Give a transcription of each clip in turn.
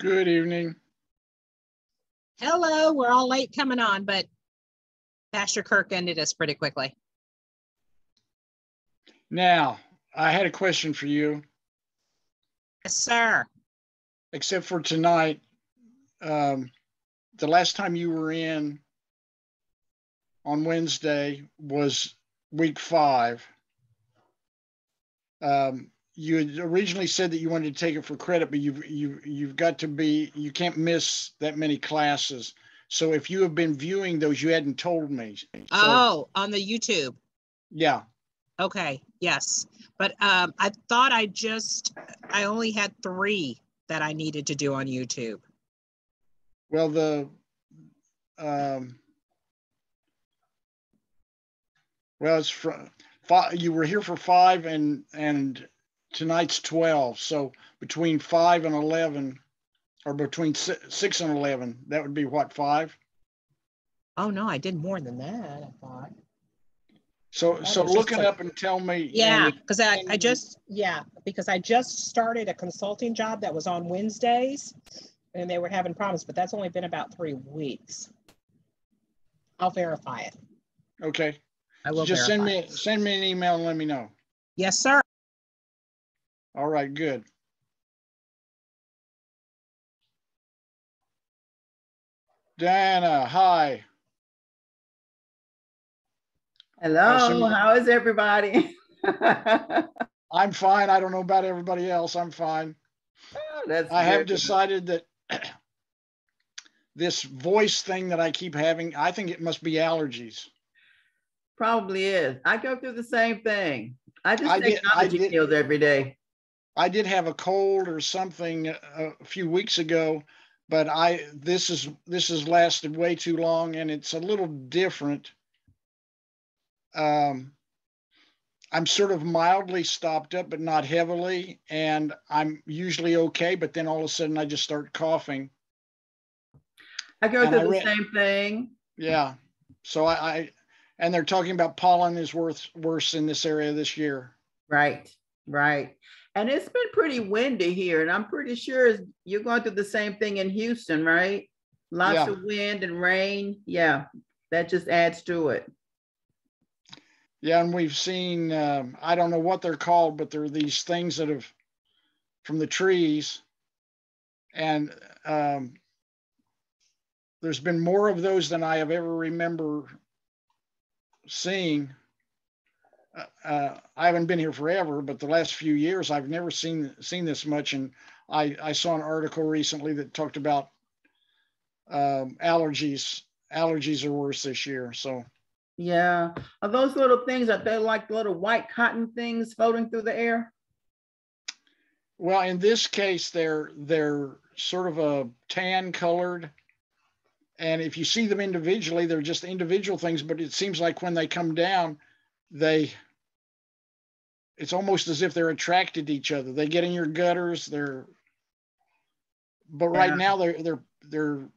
Good evening. Hello, we're all late coming on, but Pastor Kirk ended us pretty quickly. Now, I had a question for you, Yes, sir. except for tonight. Um, the last time you were in on Wednesday was week five. Um, you had originally said that you wanted to take it for credit, but you've you you've got to be you can't miss that many classes. So if you have been viewing those, you hadn't told me. So, Oh, on the YouTube. yeah. Okay, yes. But um, I thought I just, I only had three that I needed to do on YouTube. Well, the, um, well, it's from five, you were here for five and, and tonight's 12. So between five and 11, or between six and 11, that would be what, five? Oh, no, I did more than that, I thought. So, That so look it like- up and tell me. Yeah, because I, I just, yeah, because I just started a consulting job that was on Wednesdays and they were having problems, but that's only been about three weeks. I'll verify it. Okay, I will just send me, it. send me an email and let me know. Yes, sir. All right, good. Diana, hi. Hello, how is everybody? I'm fine. I don't know about everybody else. I'm fine. Oh, that's I have decided that this voice thing that I keep having, I think it must be allergies. Probably is. I go through the same thing. I just I take did- I allergy did- pills every day. I did have a cold or something a a few weeks ago, but I this is this has lasted way too long and it's a little different. Um, I'm sort of mildly stopped up, but not heavily, and I'm usually okay. But then all of a sudden, I just start coughing. I go And I through the same thing. Yeah. So I, I and they're talking about pollen is worth worse in this area this year. Right, right. And it's been pretty windy here, and I'm pretty sure you're going through the same thing in Houston, right? Lots Yeah. of wind and rain. Yeah, that just adds to it. Yeah, and we've seen um, I don't know what they're called, but they're these things that have from the trees, and um, there's been more of those than I have ever remember seeing. Uh, I haven't been here forever, but the last few years I've never seen seen this much. And I I saw an article recently that talked about um, allergies. Allergies are worse this year. So Yeah. Are those little things, are they like little white cotton things floating through the air? Well, in this case, they're they're sort of a tan colored, and if you see them individually, they're just individual things. But it seems like when they come down, they it's almost as if they're attracted to each other. They get in your gutters. They're but right Yeah. now they're they're they're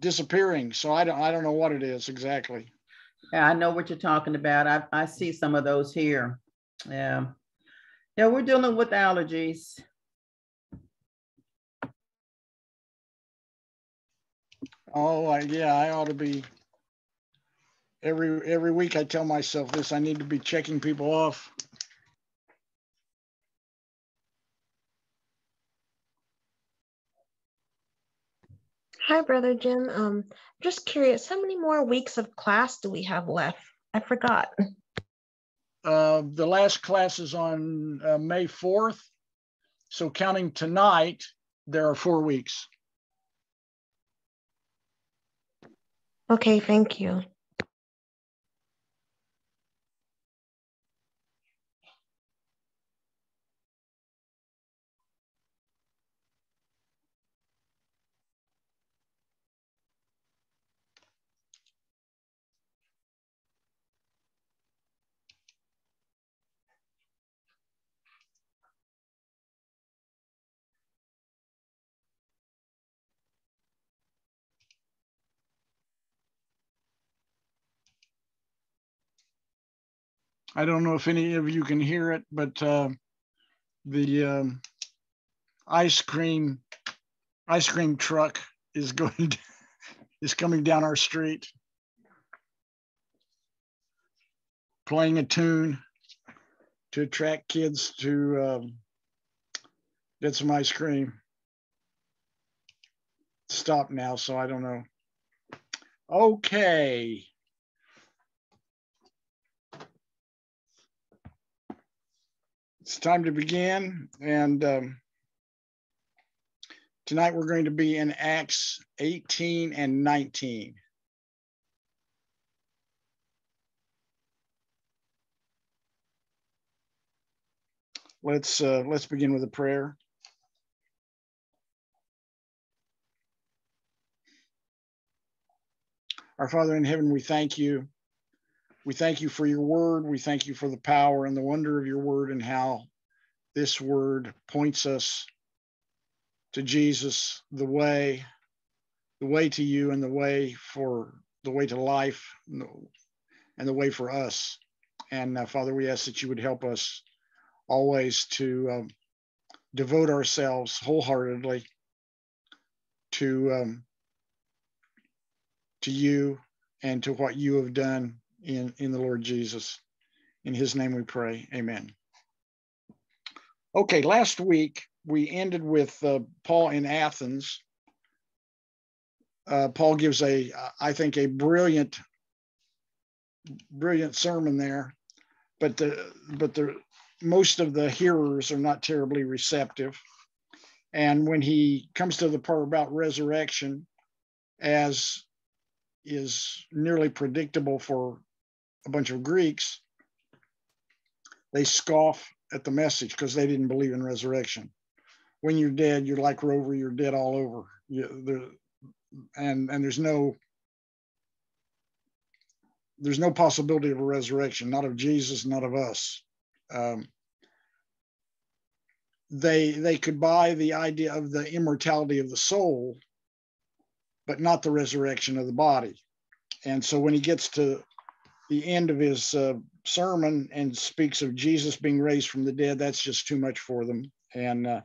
disappearing. So I don't I don't know what it is exactly. Yeah, I know what you're talking about. I, I see some of those here. Yeah. Yeah, we're dealing with allergies. Oh, I, yeah, I ought to be. Every every week I tell myself this. I need to be checking people off. Hi, Brother Jim. Um, just curious, how many more weeks of class do we have left? I forgot. Uh, the last class is on uh, May 4th. So counting tonight, there are four weeks. Okay, thank you. I don't know if any of you can hear it, but uh, the um, ice cream ice cream truck is going to, is coming down our street playing a tune to attract kids to um, get some ice cream. Stop now, so I don't know. Okay. It's time to begin. And um, tonight we're going to be in Acts 18 and 19. Let's uh, let's begin with a prayer. Our Father in heaven, we thank you. We thank you for your word. We thank you for the power and the wonder of your word and how this word points us to Jesus, the way, the way to you and the way for the way to life and the way for us. And uh, Father, we ask that you would help us always to um, devote ourselves wholeheartedly to um, to you and to what you have done in in the Lord Jesus. In His name we pray. Amen. Okay, last week we ended with uh, Paul in Athens. Uh, Paul gives a, I think, a brilliant, brilliant sermon there, but the but the most of the hearers are not terribly receptive. And when he comes to the part about resurrection, as is nearly predictable for a bunch of Greeks, they scoff at the message because they didn't believe in resurrection. When you're dead, you're like Rover, you're dead all over. You, there, and and there's no there's no possibility of a resurrection, not of Jesus, not of us. Um, they they could buy the idea of the immortality of the soul but not the resurrection of the body and so when he gets to the end of his uh, sermon and speaks of jesus being raised from the dead that's just too much for them and uh,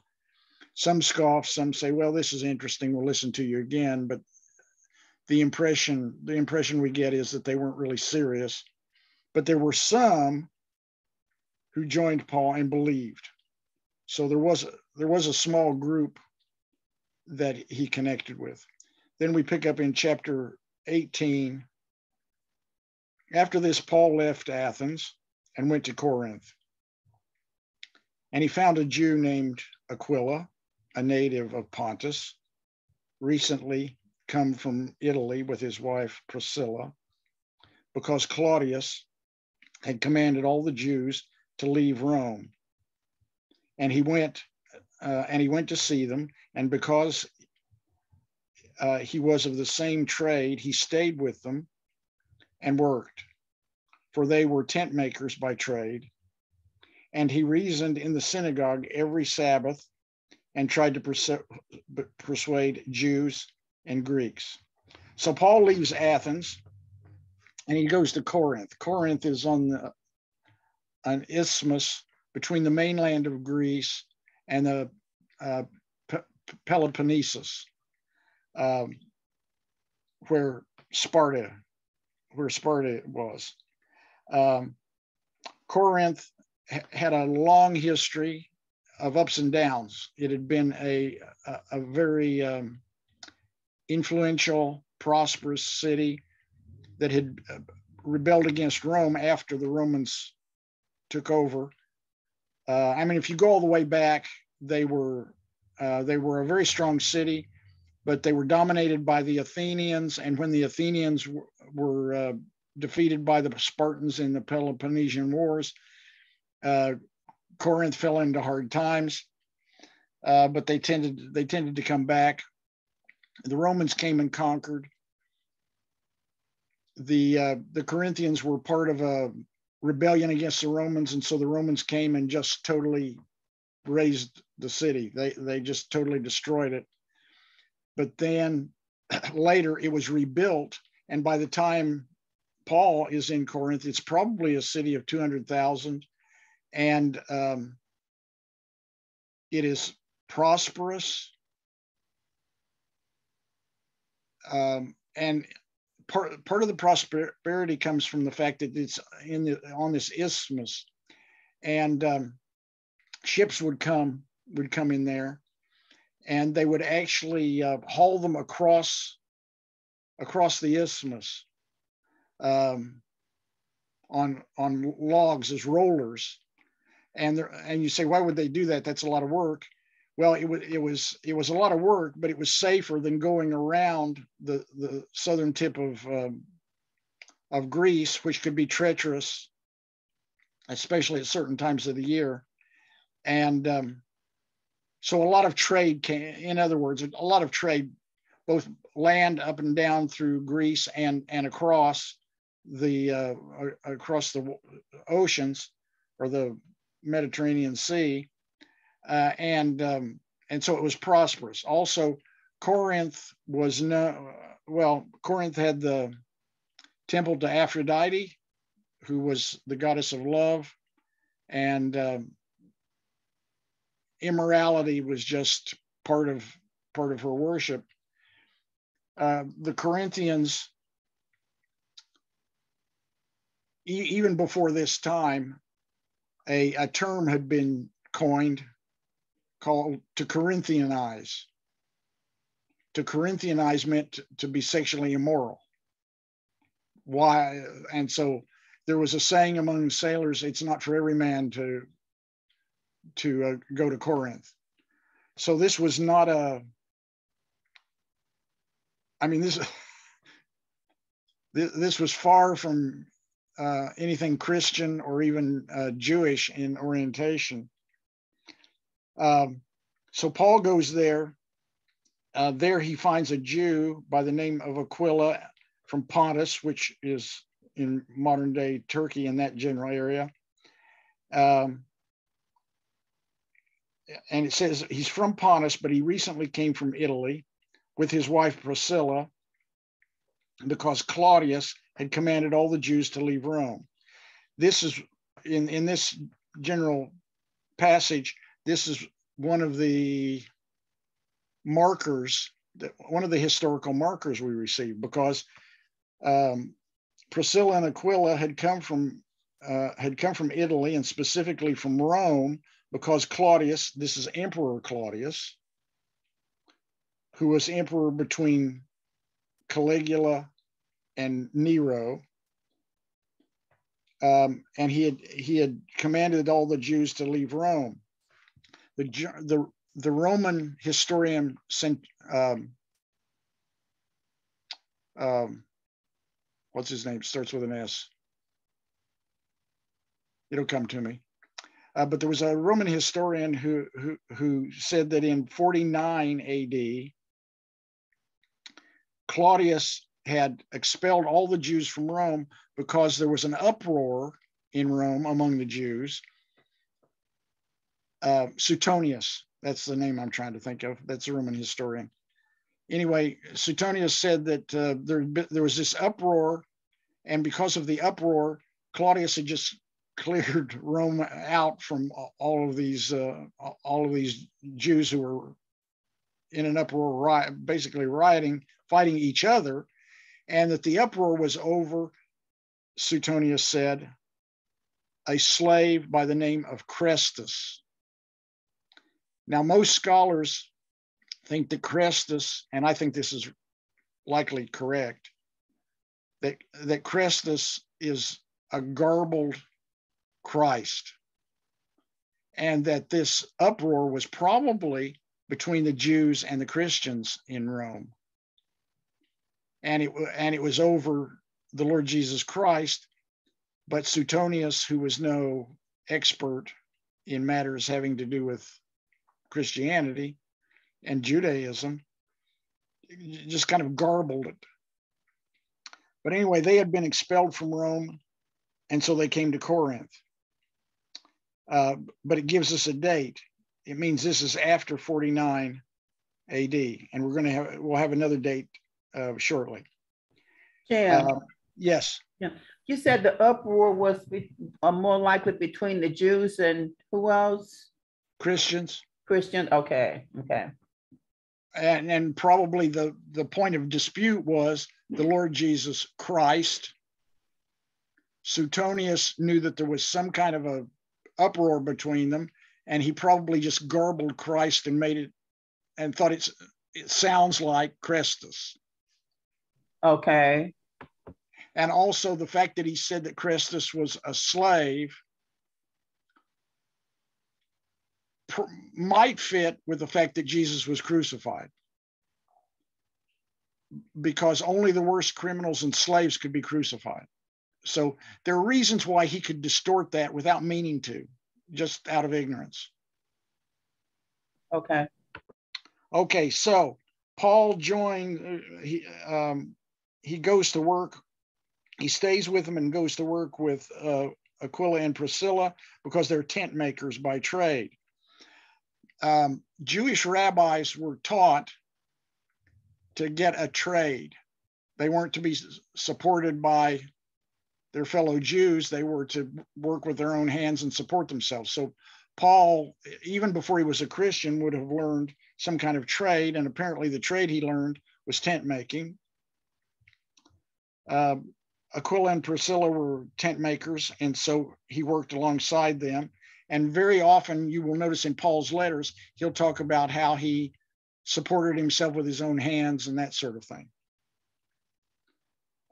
some scoff some say well this is interesting we'll listen to you again but the impression the impression we get is that they weren't really serious but there were some who joined paul and believed so there was there was a small group that he connected with. Then we pick up in chapter 18. After this, Paul left Athens and went to Corinth. And he found a Jew named Aquila, a native of Pontus, recently come from Italy with his wife Priscilla, because Claudius had commanded all the Jews to leave Rome and he went uh, and he went to see them and because uh, he was of the same trade he stayed with them and worked for they were tent makers by trade. And he reasoned in the synagogue every sabbath and tried to persu- persuade jews and greeks. So paul leaves athens and he goes to corinth. Corinth is on the, an isthmus between the mainland of Greece and the uh, P- Peloponnesus, um, where Sparta, where Sparta was. Um, Corinth had a long history of ups and downs. It had been a, a, a very um, influential, prosperous city that had uh, rebelled against Rome after the Romans took over uh, I mean, if you go all the way back, they were uh, they were a very strong city, but they were dominated by the Athenians. And when the Athenians were uh, defeated by the Spartans in the Peloponnesian Wars, uh, Corinth fell into hard times. Uh, but they tended they tended to come back. The Romans came and conquered. The uh, the Corinthians were part of a rebellion against the Romans, and so the Romans came and just totally razed the city. They they just totally destroyed it. But then later it was rebuilt, and by the time Paul is in Corinth, it's probably a city of two hundred thousand, and um, it is prosperous. um, and part part of the prosperity comes from the fact that it's in the on this isthmus, and um, ships would come would come in there, and they would actually uh, haul them across across the isthmus um, on on logs as rollers, and and you say why would they do that? That's a lot of work. Well, it was it was it was a lot of work, but it was safer than going around the the southern tip of um, of Greece, which could be treacherous, especially at certain times of the year, and um, so a lot of trade can, In other words, a lot of trade, both land up and down through Greece and and across the uh, across the oceans or the Mediterranean Sea uh, and um, and so it was prosperous. Also, Corinth was no well. Corinth had the temple to Aphrodite, who was the goddess of love, and um, immorality was just part of part of her worship. Uh, the Corinthians, e- even before this time, a, a term had been coined called to Corinthianize. To Corinthianize meant to be sexually immoral. Why? And so there was a saying among sailors: "It's not for every man to to uh, go to Corinth." So this was not a. I mean this. This was far from uh, anything Christian or even uh, Jewish in orientation. Um, so Paul goes there. Uh, there he finds a Jew by the name of Aquila from Pontus, which is in modern day Turkey in that general area. Um, and it says he's from Pontus, but he recently came from Italy with his wife Priscilla because Claudius had commanded all the Jews to leave Rome. This is in, in this general passage, this is one of the markers that one of the historical markers we received because um, Priscilla and Aquila had come from uh, had come from Italy and specifically from Rome because Claudius, this is Emperor Claudius, who was emperor between Caligula and Nero. Um, and he had he had commanded all the Jews to leave Rome the the the Roman historian sent um, um, what's his name starts with an S. It'll come to me. Uh, but there was a Roman historian who, who who said that in 49 AD, Claudius had expelled all the Jews from Rome because there was an uproar in Rome among the Jews uh, Suetonius. That's the name I'm trying to think of. That's a Roman historian. Anyway, Suetonius said that uh, there, there was this uproar, and because of the uproar, Claudius had just cleared Rome out from all of these uh, all of these Jews who were in an uproar, riot, basically rioting, fighting each other, and that the uproar was over. Suetonius said, a slave by the name of Chrestus now, most scholars think that Chrestus, and I think this is likely correct, that, that Chrestus is a garbled Christ, and that this uproar was probably between the Jews and the Christians in Rome. And it, and it was over the Lord Jesus Christ, but Suetonius, who was no expert in matters having to do with Christianity and Judaism, just kind of garbled it. But anyway, they had been expelled from Rome, and so they came to Corinth. Uh, but it gives us a date. It means this is after 49 AD, and we're going to have we'll have another date uh, shortly. Yeah. Uh, yes. Yeah. You said the uproar was be, uh, more likely between the Jews and who else? Christians. Christian, okay, okay. and, and probably the, the point of dispute was the Lord Jesus Christ. Suetonius knew that there was some kind of a uproar between them, and he probably just garbled Christ and made it and thought it's it sounds like Christus. Okay. And also the fact that he said that Christus was a slave might fit with the fact that Jesus was crucified. Because only the worst criminals and slaves could be crucified. So there are reasons why he could distort that without meaning to, just out of ignorance. Okay. Okay, so Paul joined. Uh, he um, he goes to work. He stays with them and goes to work with uh, Aquila and Priscilla because they're tent makers by trade. Um, Jewish rabbis were taught to get a trade. They weren't to be supported by their fellow Jews. They were to work with their own hands and support themselves. So Paul, even before he was a Christian, would have learned some kind of trade, and apparently the trade he learned was tent making. Uh, Aquila and Priscilla were tent makers, and so he worked alongside them. And very often, you will notice in Paul's letters, he'll talk about how he supported himself with his own hands and that sort of thing.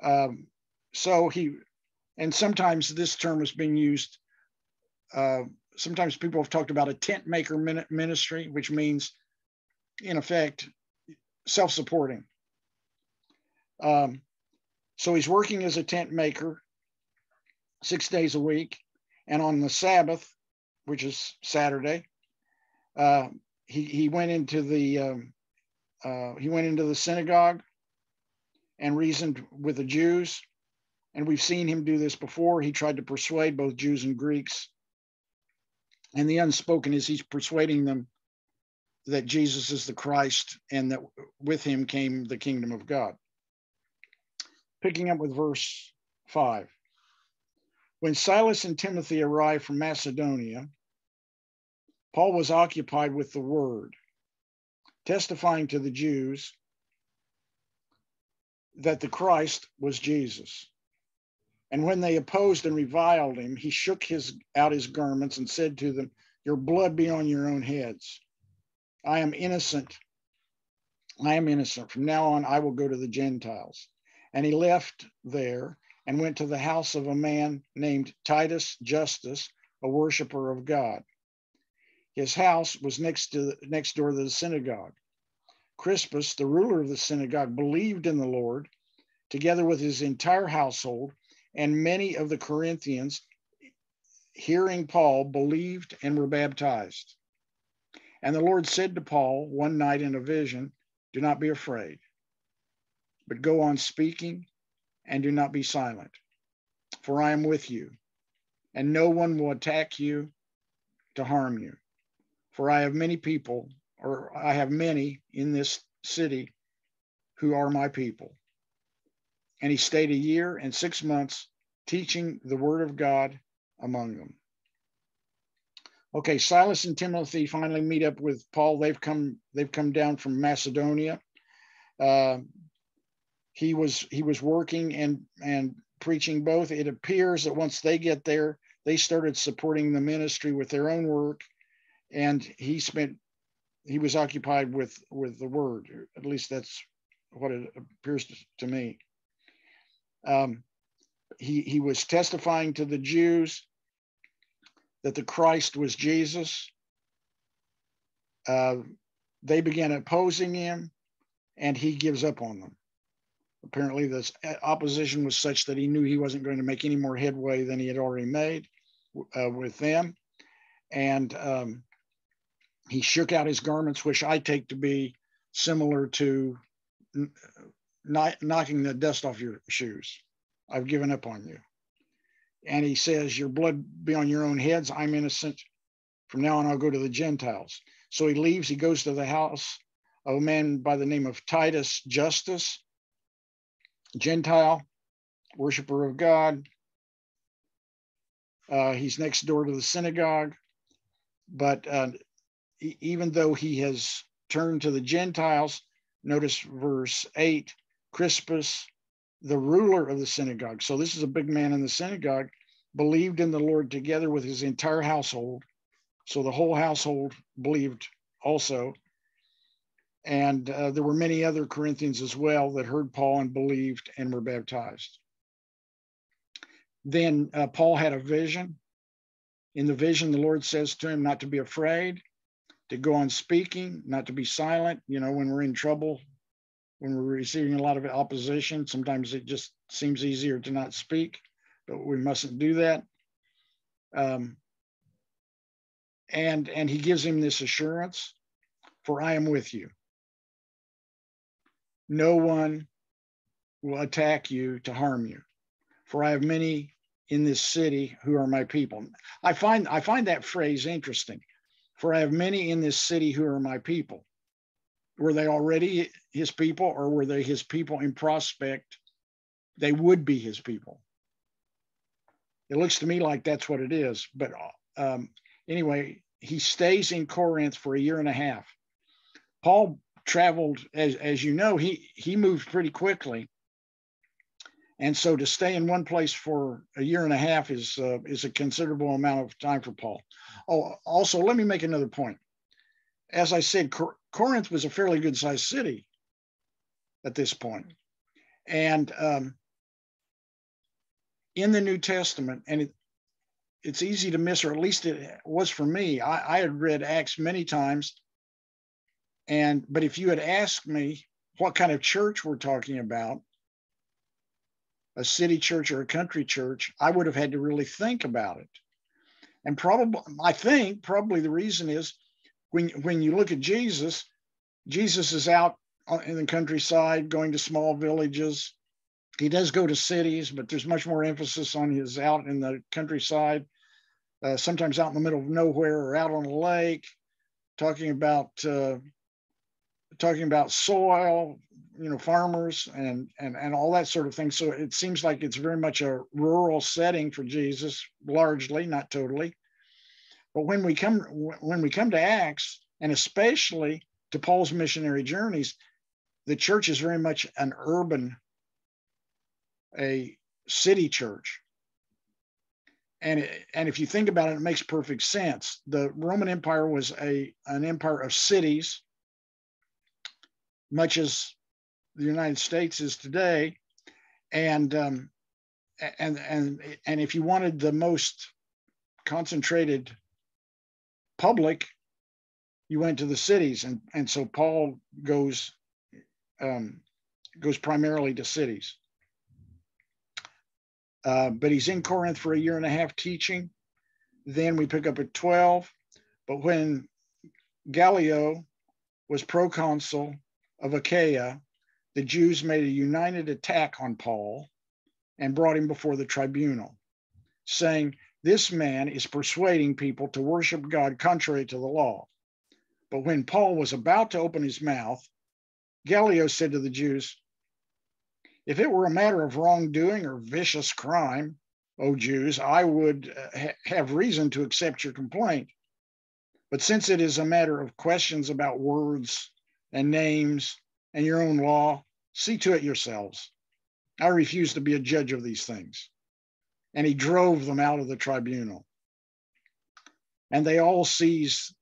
Um, so he, and sometimes this term is being used. Uh, sometimes people have talked about a tent maker ministry, which means in effect, self supporting. Um, so he's working as a tent maker six days a week. And on the Sabbath, which is Saturday, uh, he, he went into the um, uh, he went into the synagogue and reasoned with the Jews. And we've seen him do this before. He tried to persuade both Jews and Greeks. And the unspoken is he's persuading them that Jesus is the Christ and that with him came the kingdom of God. Picking up with verse 5. When Silas and Timothy arrived from Macedonia, Paul was occupied with the word, testifying to the Jews that the Christ was Jesus. And when they opposed and reviled him, he shook his out his garments and said to them, Your blood be on your own heads. I am innocent. I am innocent. From now on, I will go to the Gentiles. And he left there and went to the house of a man named Titus Justus, a worshiper of God. His house was next to next door to the synagogue. Crispus, the ruler of the synagogue, believed in the Lord, together with his entire household, and many of the Corinthians, hearing Paul, believed and were baptized. And the Lord said to Paul one night in a vision, Do not be afraid, but go on speaking and do not be silent, for I am with you, and no one will attack you to harm you. For I have many people, or I have many in this city who are my people. And he stayed a year and six months teaching the word of God among them. Okay, Silas and Timothy finally meet up with Paul. They've come they've come down from Macedonia. Uh, he was he was working and and preaching both. It appears that once they get there, they started supporting the ministry with their own work, and he spent he was occupied with with the word. At least that's what it appears to, to me. Um, he he was testifying to the Jews that the Christ was Jesus. Uh, they began opposing him, and he gives up on them. Apparently, this opposition was such that he knew he wasn't going to make any more headway than he had already made uh, with them. And um, he shook out his garments, which I take to be similar to knocking the dust off your shoes. I've given up on you and he says, Your blood be on your own heads. I'm innocent. From now on, I'll go to the Gentiles. So he leaves, he goes to the house of a man by the name of Titus Justus, Gentile, worshiper of God. Uh, he's next door to the synagogue. But uh, even though he has turned to the Gentiles, notice verse 8 Crispus, the ruler of the synagogue. So this is a big man in the synagogue, believed in the Lord together with his entire household. So the whole household believed also. And uh, there were many other Corinthians as well that heard Paul and believed and were baptized. Then uh, Paul had a vision. In the vision, the Lord says to him not to be afraid, to go on speaking, not to be silent. You know, when we're in trouble, when we're receiving a lot of opposition, sometimes it just seems easier to not speak, but we mustn't do that. Um, and and he gives him this assurance, for I am with you. No one will attack you to harm you, for I have many in this city who are my people. I find I find that phrase interesting. For I have many in this city who are my people. Were they already his people, or were they his people in prospect? They would be his people. It looks to me like that's what it is. But um, anyway, he stays in Corinth for a year and a half. Paul traveled, as, as you know, he he moved pretty quickly and so to stay in one place for a year and a half is uh, is a considerable amount of time for Paul. Oh, also, let me make another point. As I said, Cor- Corinth was a fairly good sized city at this point. And um, in the New Testament, and it, it's easy to miss, or at least it was for me. I, I had read Acts many times. And but if you had asked me what kind of church we're talking about, a city church or a country church, I would have had to really think about it. And probably, I think probably the reason is when, when you look at Jesus, Jesus is out in the countryside, going to small villages. He does go to cities, but there's much more emphasis on his out in the countryside, uh, sometimes out in the middle of nowhere or out on a lake, talking about uh, talking about soil, you know farmers and and and all that sort of thing so it seems like it's very much a rural setting for jesus largely not totally but when we come when we come to acts and especially to paul's missionary journeys the church is very much an urban a city church. And it, and if you think about it it makes perfect sense. The roman empire was a an empire of cities much as the United States is today, and um, and and and if you wanted the most concentrated public, you went to the cities, and and so Paul goes um, goes primarily to cities. Uh, but he's in Corinth for a year and a half teaching. Then we pick up at 12. But when Gallio was proconsul of Achaia, the Jews made a united attack on Paul and brought him before the tribunal, saying, This man is persuading people to worship God contrary to the law. But when Paul was about to open his mouth, Gallio said to the Jews, If it were a matter of wrongdoing or vicious crime, O Jews, I would uh, ha- have reason to accept your complaint. But since it is a matter of questions about words and names and your own law, See to it yourselves. I refuse to be a judge of these things. And he drove them out of the tribunal. And they all seized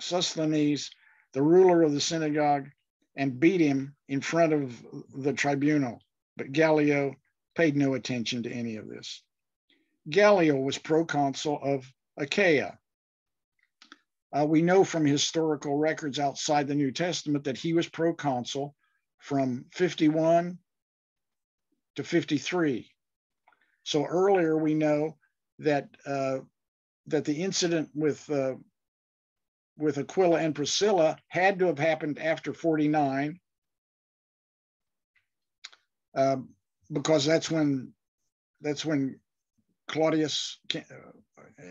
Sosthenes, the ruler of the synagogue, and beat him in front of the tribunal. But Gallio paid no attention to any of this. Gallio was proconsul of Achaia. Uh, we know from historical records outside the New Testament that he was proconsul from 51 to 53. So earlier we know that uh, that the incident with uh, with Aquila and Priscilla had to have happened after 49, uh, because that's when that's when Claudius, uh,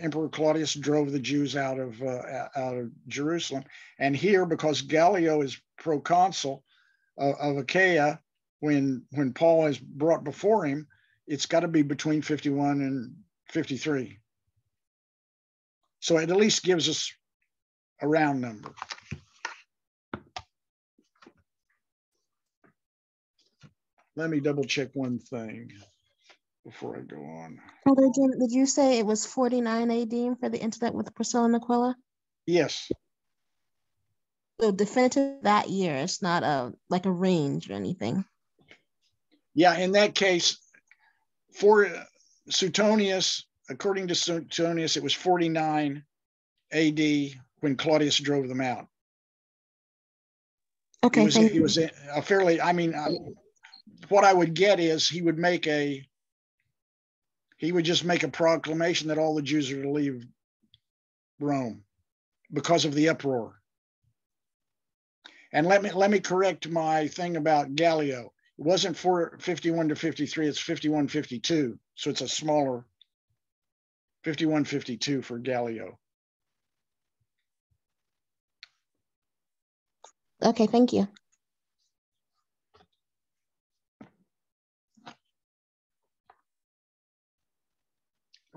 Emperor Claudius, drove the Jews out of uh, out of Jerusalem, and here because Gallio is proconsul, of, of Achaia when when Paul is brought before him, it's got to be between 51 and 53. So it at least gives us a round number. Let me double check one thing before I go on. Jim, did you say it was 49 AD for the incident with Priscilla and Aquila? Yes. So definitive that year. It's not a like a range or anything. Yeah, in that case, for Suetonius, according to Suetonius, it was 49 AD when Claudius drove them out. Okay, It was, you. was a fairly, I mean, I- what I would get is he would make a, he would just make a proclamation that all the Jews are to leave Rome because of the uproar. And let me, let me correct my thing about Gallio. It wasn't for 51 to 53, it's 51, 52. So it's a smaller 51, 52 for Gallio. Okay, thank you.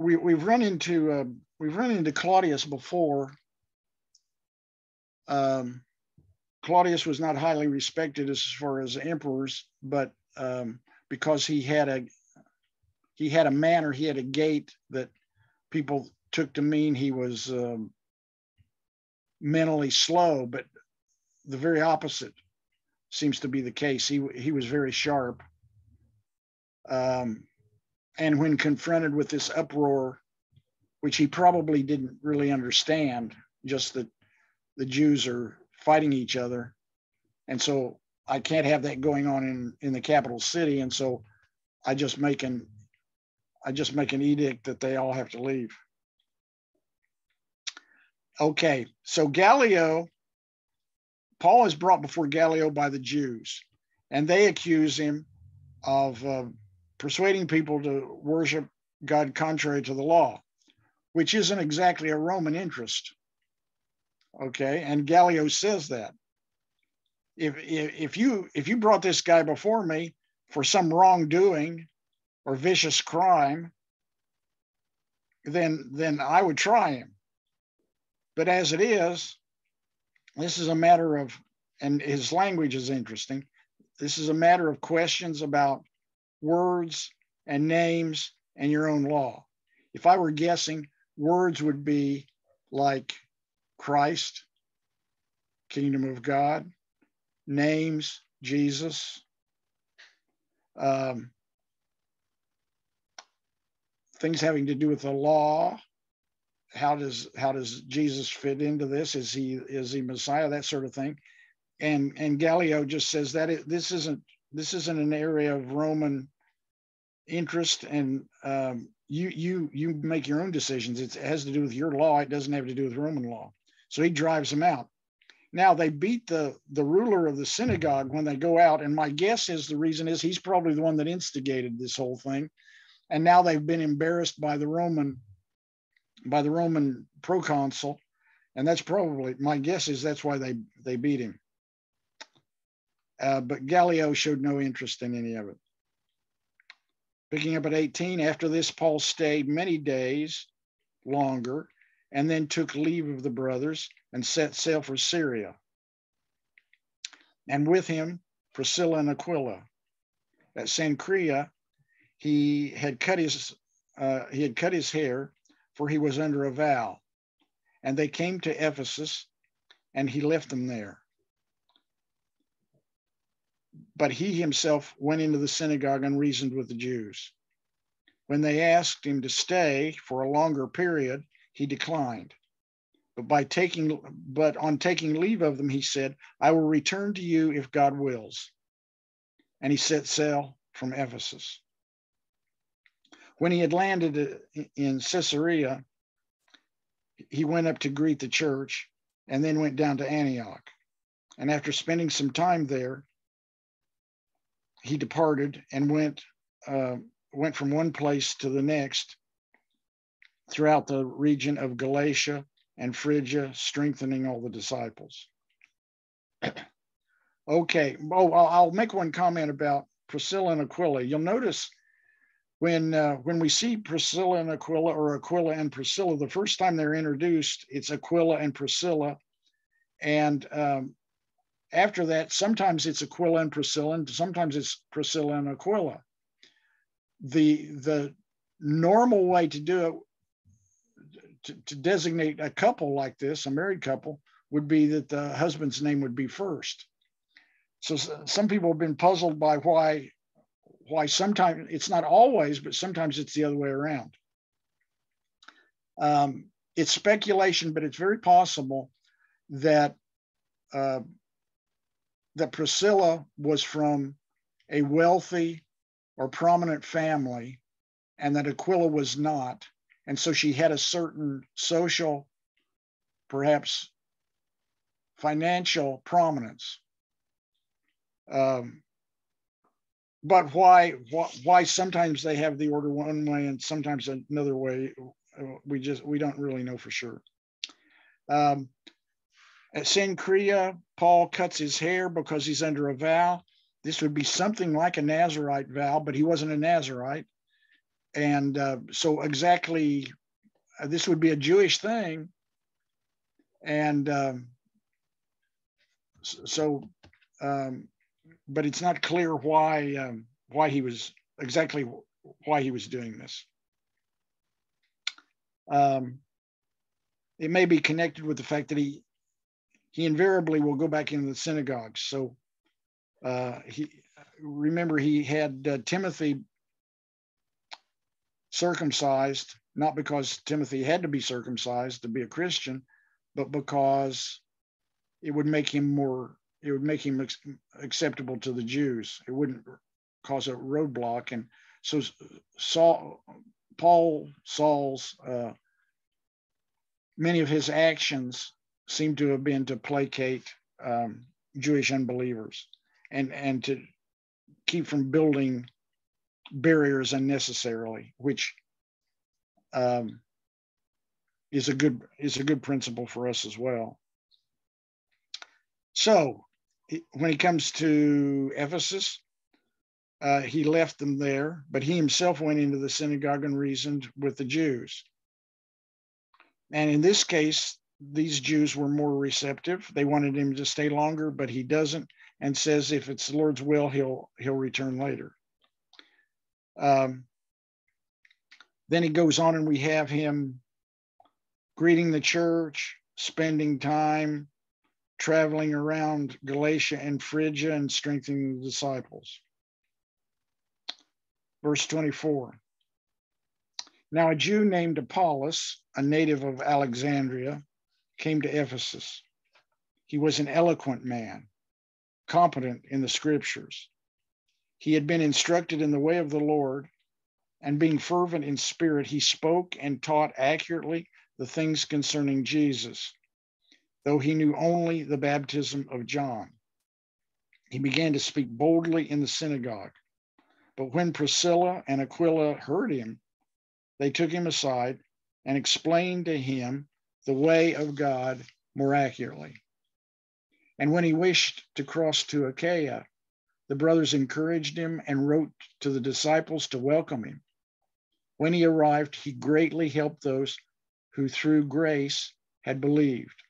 we we've run into uh, we've run into Claudius before. Um, Claudius was not highly respected as far as emperors, but um, because he had a he had a manner, he had a gait that people took to mean he was um, mentally slow, but the very opposite seems to be the case. He he was very sharp. Um, and when confronted with this uproar, which he probably didn't really understand, just that the Jews are fighting each other. And so I can't have that going on in, in the capital city. And so I just make an I just make an edict that they all have to leave. Okay, so Gallio, Paul is brought before Gallio by the Jews, and they accuse him of uh, persuading people to worship God contrary to the law, which isn't exactly a Roman interest. Okay, and Gallio says that. If, if, if you if you brought this guy before me for some wrongdoing or vicious crime, then then I would try him. But as it is, this is a matter of, and his language is interesting. This is a matter of questions about words and names and your own law. If I were guessing, words would be like Christ, kingdom of God, names, Jesus, um, things having to do with the law. How does how does Jesus fit into this? Is he is he Messiah? That sort of thing. And and Gallio just says that it, this isn't this isn't an area of Roman interest, and um, you you you make your own decisions. It has to do with your law. It doesn't have to do with Roman law. So he drives them out. Now they beat the the ruler of the synagogue when they go out, and my guess is the reason is he's probably the one that instigated this whole thing, and now they've been embarrassed by the Roman by the Roman proconsul, and that's probably my guess is that's why they they beat him. Uh, but Gallio showed no interest in any of it. Picking up at 18, after this, Paul stayed many days longer and then took leave of the brothers and set sail for Syria. And with him, Priscilla and Aquila. At Cenchrea, he had cut his uh, he had cut his hair, for he was under a vow. And they came to Ephesus, and he left them there. But he himself went into the synagogue and reasoned with the Jews. When they asked him to stay for a longer period, he declined. But by taking but on taking leave of them, he said, I will return to you if God wills. And he set sail from Ephesus. When he had landed in Caesarea, he went up to greet the church and then went down to Antioch. And after spending some time there, he departed and went uh, went from one place to the next throughout the region of Galatia and Phrygia, strengthening all the disciples. okay. Oh, I'll, make one comment about Priscilla and Aquila. You'll notice when uh, when we see Priscilla and Aquila or Aquila and Priscilla, the first time they're introduced, it's Aquila and Priscilla, and um, after that, sometimes it's Aquila and Priscilla, and sometimes it's Priscilla and Aquila. The the normal way to do it to, designate a couple like this, a married couple, would be that the husband's name would be first. So some people have been puzzled by why why sometimes it's not always, but sometimes it's the other way around. Um, it's speculation, but it's very possible that uh, that Priscilla was from a wealthy or prominent family, and that Aquila was not, and so she had a certain social, perhaps financial prominence. Um, but why, why why sometimes they have the order one way and sometimes another way we just we don't really know for sure um, at Cenchrea, Paul cuts his hair because he's under a vow. This would be something like a Nazarite vow, but he wasn't a Nazarite. And uh, so, exactly, uh, this would be a Jewish thing. And um, so, um, but it's not clear why um, why he was exactly why he was doing this. Um, it may be connected with the fact that he he invariably will go back into the synagogues. So uh, he remember he had uh, Timothy circumcised, not because Timothy had to be circumcised to be a Christian, but because it would make him more it would make him acceptable to the Jews. It wouldn't cause a roadblock. And so Saul, Paul, Saul's, uh, many of his actions seem to have been to placate um, Jewish unbelievers and, and to keep from building barriers unnecessarily, which um, is a good is a good principle for us as well. So when he comes to Ephesus, uh, he left them there, but he himself went into the synagogue and reasoned with the Jews. And in this case, these Jews were more receptive. They wanted him to stay longer, but he doesn't, and says if it's the Lord's will, he'll he'll return later. Um, then he goes on, and we have him greeting the church, spending time traveling around Galatia and Phrygia and strengthening the disciples. Verse 24. Now, a Jew named Apollos, a native of Alexandria, came to Ephesus. He was an eloquent man, competent in the scriptures. He had been instructed in the way of the Lord, and being fervent in spirit, he spoke and taught accurately the things concerning Jesus though he knew only the baptism of John. He began to speak boldly in the synagogue. But when Priscilla and Aquila heard him, they took him aside and explained to him the way of God more accurately. And when he wished to cross to Achaia, the brothers encouraged him and wrote to the disciples to welcome him. When he arrived, he greatly helped those who through grace had believed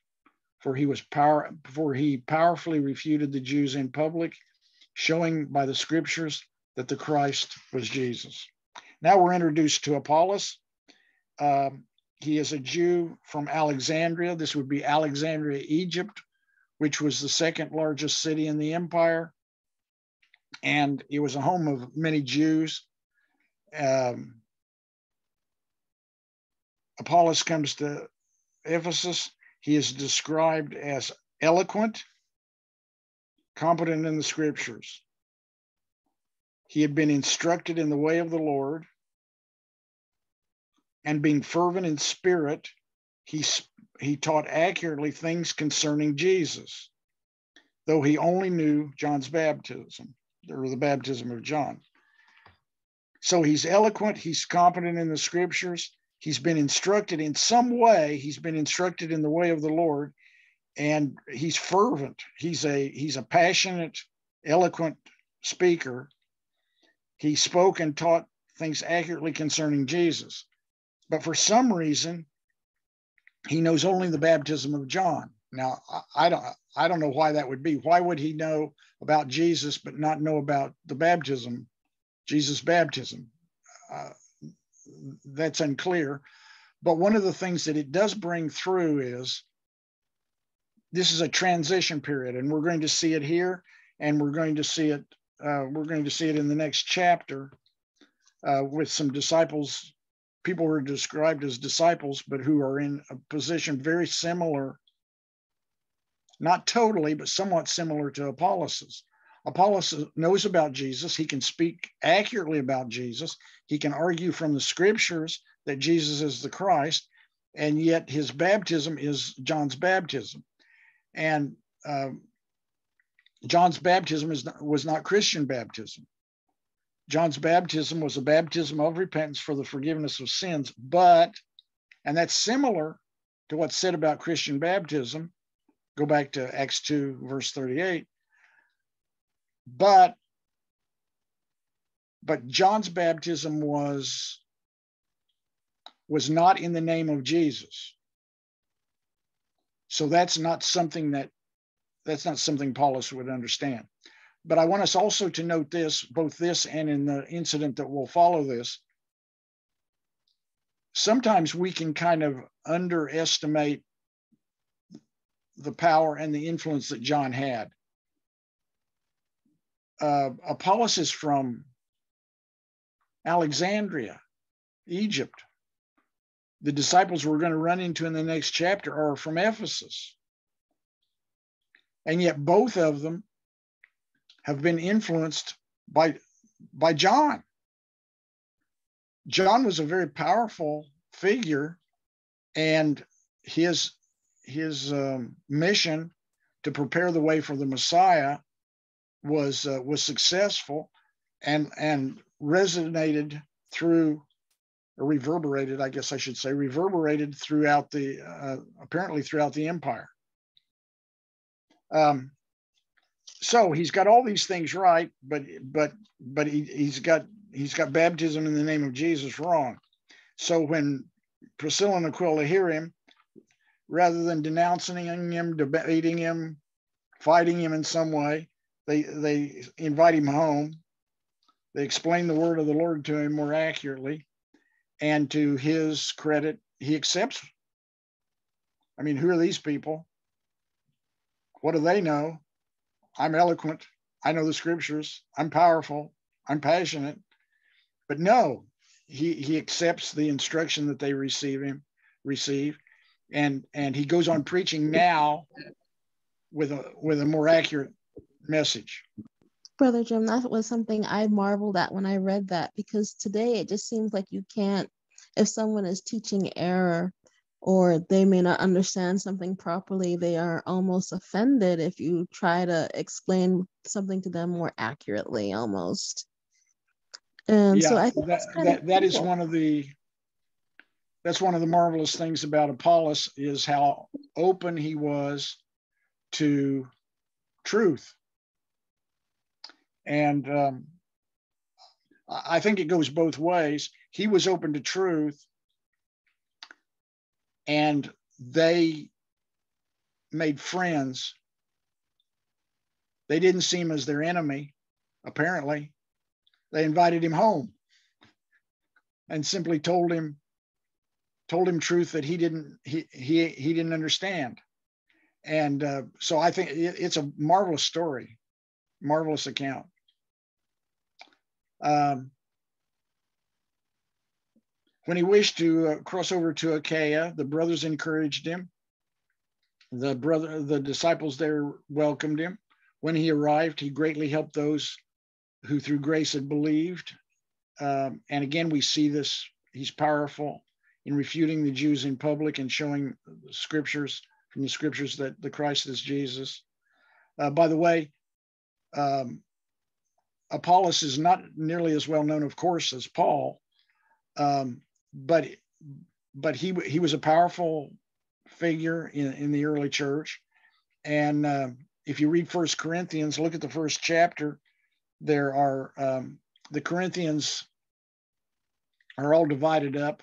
for he was power for he powerfully refuted the Jews in public, showing by the scriptures that the Christ was Jesus. Now we're introduced to Apollos. Um, he is a Jew from Alexandria. This would be Alexandria, Egypt, which was the second largest city in the empire. And it was a home of many Jews. Um, Apollos comes to Ephesus he is described as eloquent, competent in the scriptures. He had been instructed in the way of the Lord, and being fervent in spirit, he, he taught accurately things concerning Jesus, though he only knew John's baptism, or the baptism of John. So he's eloquent, he's competent in the scriptures, he's been instructed in some way he's been instructed in the way of the lord and he's fervent. He's a he's a passionate eloquent speaker. He spoke and taught things accurately concerning jesus. But for some reason he knows only the baptism of john Now, I don't, I don't know why that would be. Why would he know about Jesus but not know about the baptism, Jesus' baptism? Uh, that's unclear. But one of the things that it does bring through is this is a transition period, and we're going to see it here, and we're going to see it. Uh, we're going to see it in the next chapter uh, with some disciples, people who are described as disciples, but who are in a position very similar not totally, but somewhat similar to Apollos. Apollos knows about Jesus. He can speak accurately about Jesus. He can argue from the scriptures that Jesus is the Christ, and yet his baptism is John's baptism. And um, John's baptism is not, was not Christian baptism. John's baptism was a baptism of repentance for the forgiveness of sins, but, and that's similar to what's said about Christian baptism, Go back to Acts 2, verse 38. But but John's baptism was was not in the name of Jesus. So that's not something that that's not something Apollos would understand. But I want us also to note this, both this and in the incident that will follow this. Sometimes we can kind of underestimate the power and the influence that John had. Uh, Apollos is from Alexandria, Egypt. The disciples we're going to run into in the next chapter are from Ephesus. And yet both of them have been influenced by, by John. John was a very powerful figure, and his his um, mission to prepare the way for the Messiah was uh, was successful and and resonated through or reverberated I guess I should say reverberated throughout the uh, apparently throughout the empire. Um, so he's got all these things right but but but he, he's got he's got baptism in the name of Jesus wrong. So when Priscilla and Aquila hear him rather than denouncing him, debating him, fighting him in some way, they they invite him home. They explain the word of the Lord to him more accurately, and to his credit, he accepts. I mean, who are these people? What do they know? I'm eloquent. I know the scriptures. I'm powerful. I'm passionate. But no, he he accepts the instruction that they receive him receive and and he goes on preaching now with a with a more accurate message. Brother jim that was something i marveled at when i read that because today it just seems like you can't if someone is teaching error or they may not understand something properly they are almost offended if you try to explain something to them more accurately almost. And yeah, so i think that, that, that is one of the that's one of the marvelous things about Apollos is how open he was to truth. And um, I think it goes both ways. He was open to truth, and they made friends. They didn't see him as their enemy, apparently. They invited him home and simply told him told him truth that he didn't he he he didn't understand. And uh, so i think it, it's a marvelous story marvelous account. Um, when he wished to uh, cross over to achaia the brothers encouraged him. The brother the disciples there welcomed him. When he arrived he greatly helped those who through grace had believed. Um, and again we see this he's powerful in refuting the Jews in public and showing scriptures from the scriptures that the Christ is Jesus. Uh, by the way, um, Apollos is not nearly as well known, of course, as Paul, um, but but he he was a powerful figure in, in the early church. And uh, if you read First Corinthians, look at the first chapter. There are um, the Corinthians are all divided up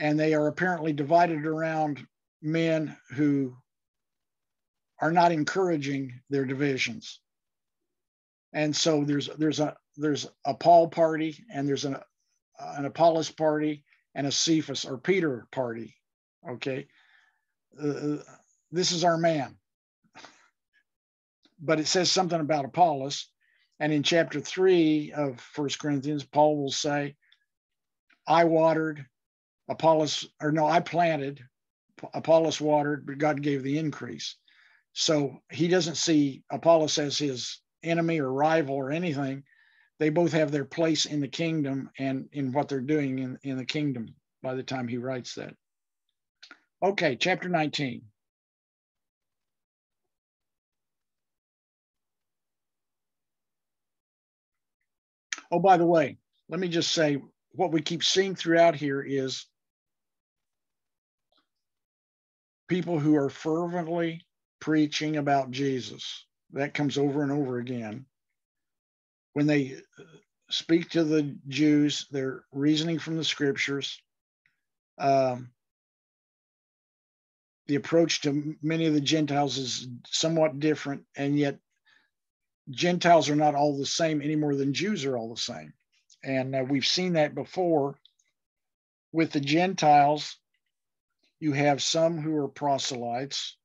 and they are apparently divided around men who are not encouraging their divisions. And so there's there's a there's a Paul party and there's an an Apollos party and a Cephas or Peter party. Okay, uh, this is our man. But it says something about Apollos, and in chapter three of First Corinthians, Paul will say, "I watered, Apollos, or no, I planted, Apollos watered, but God gave the increase." So he doesn't see Apollos as his enemy or rival or anything. They both have their place in the kingdom and in what they're doing in, in the kingdom by the time he writes that. Okay, chapter 19. Oh, by the way, let me just say what we keep seeing throughout here is people who are fervently preaching about Jesus. That comes over and over again. When they uh, speak to the Jews, they're reasoning from the scriptures. Um, the approach to many of the Gentiles is somewhat different, and yet Gentiles are not all the same any more than Jews are all the same. And uh, we've seen that before with the Gentiles. You have some who are proselytes,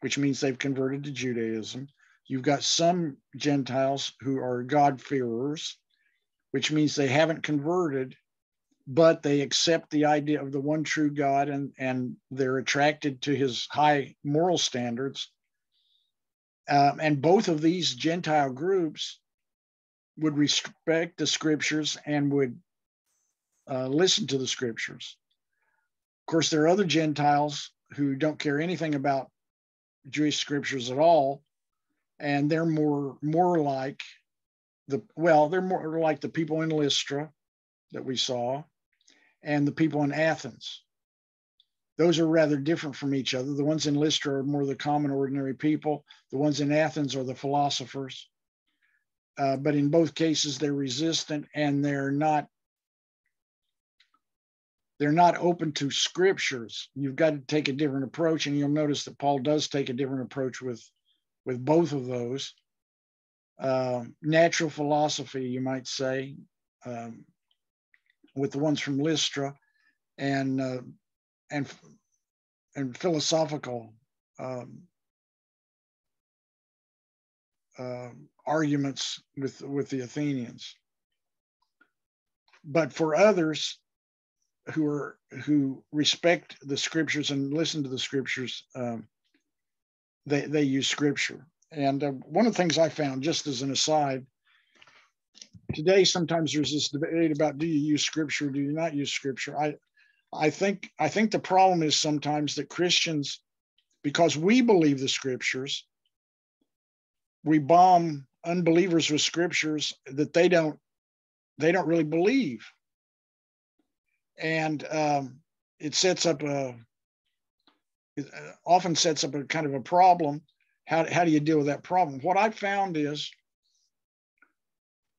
which means they've converted to Judaism. You've got some Gentiles who are God-fearers, which means they haven't converted, but they accept the idea of the one true God and, and they're attracted to his high moral standards. Um, and both of these Gentile groups would respect the scriptures and would uh, listen to the scriptures. Of course, there are other Gentiles who don't care anything about Jewish scriptures at all, and they're more more like the well, they're more like the people in Lystra that we saw, and the people in Athens. Those are rather different from each other. The ones in Lystra are more the common, ordinary people. The ones in Athens are the philosophers. Uh, but in both cases, they're resistant and they're not they're not open to scriptures. You've got to take a different approach, and you'll notice that Paul does take a different approach with with both of those. Uh, natural philosophy, you might say, um, with the ones from Lystra, and uh, and and philosophical um, uh, arguments with with the Athenians. But for others, who are who respect the scriptures and listen to the scriptures, um, they they use scripture. And uh, one of the things I found, just as an aside, today sometimes there's this debate about do you use scripture, do you not use scripture. I I think I think the problem is sometimes that Christians, because we believe the scriptures, we bomb unbelievers with scriptures that they don't they don't really believe and um, it sets up a it uh, often sets up a kind of a problem. How, how do you deal with that problem? What i found is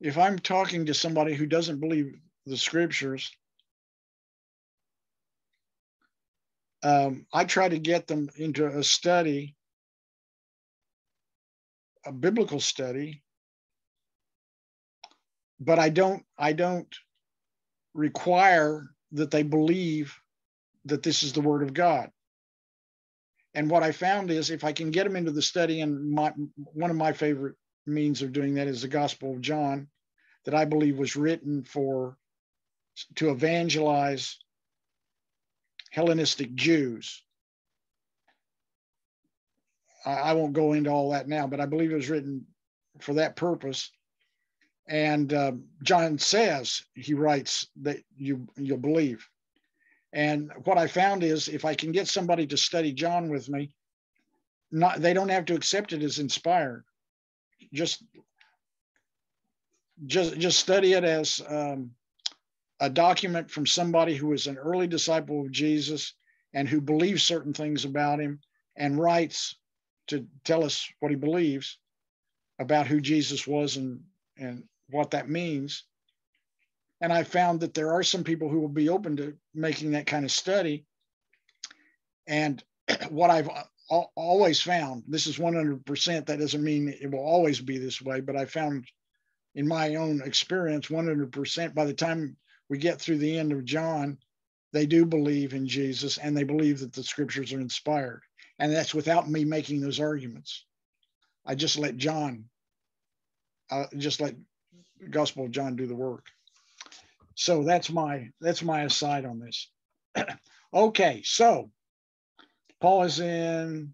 if i'm talking to somebody who doesn't believe the scriptures um, i try to get them into a study a biblical study but i don't i don't require that they believe that this is the word of God. And what I found is if I can get them into the study, and my, one of my favorite means of doing that is the Gospel of John, that I believe was written for to evangelize Hellenistic Jews. I, I won't go into all that now, but I believe it was written for that purpose. And uh, John says he writes that you you'll believe. And what I found is if I can get somebody to study John with me, not they don't have to accept it as inspired. Just just just study it as um, a document from somebody who is an early disciple of Jesus and who believes certain things about him and writes to tell us what he believes about who Jesus was and and what that means. And I found that there are some people who will be open to making that kind of study. And what I've always found this is 100%. That doesn't mean it will always be this way, but I found in my own experience 100% by the time we get through the end of John, they do believe in Jesus and they believe that the scriptures are inspired. And that's without me making those arguments. I just let John, uh, just let Gospel of John do the work. So that's my that's my aside on this. okay, so Paul is in.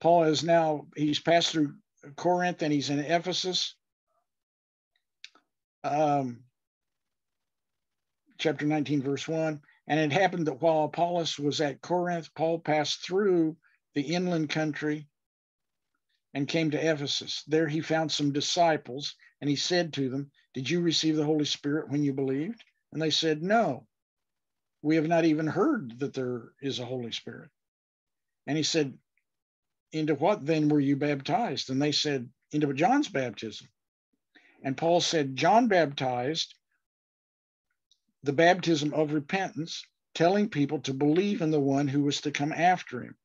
Paul is now he's passed through Corinth and he's in Ephesus. Um, chapter 19, verse 1. And it happened that while Apollos was at Corinth, Paul passed through the inland country and came to Ephesus. There he found some disciples, and he said to them, Did you receive the Holy Spirit when you believed? And they said, No, we have not even heard that there is a Holy Spirit. And he said, Into what then were you baptized? And they said, Into John's baptism. And Paul said, John baptized the baptism of repentance, telling people to believe in the one who was to come after him,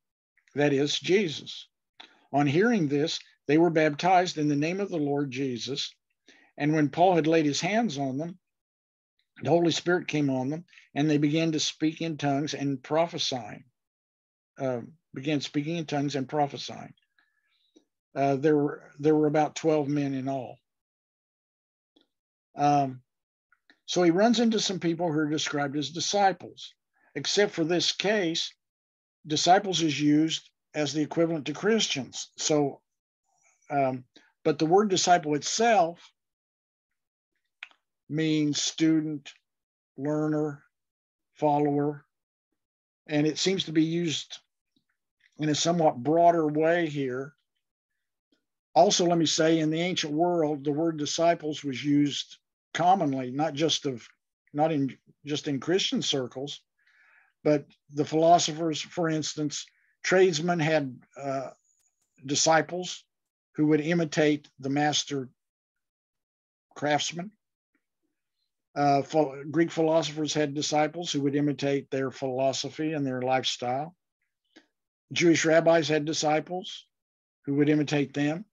that is, Jesus. On hearing this, they were baptized in the name of the Lord Jesus. And when Paul had laid his hands on them, the Holy Spirit came on them, and they began to speak in tongues and prophesying. Uh, began speaking in tongues and prophesying. Uh, there were there were about twelve men in all. Um, so he runs into some people who are described as disciples. Except for this case, disciples is used as the equivalent to Christians. So, um, but the word disciple itself means student, learner, follower, and it seems to be used in a somewhat broader way here. Also, let me say, in the ancient world, the word disciples was used commonly, not just of not in just in Christian circles, but the philosophers, for instance, tradesmen had uh, disciples who would imitate the master craftsman. Uh, Greek philosophers had disciples who would imitate their philosophy and their lifestyle. Jewish rabbis had disciples who would imitate them.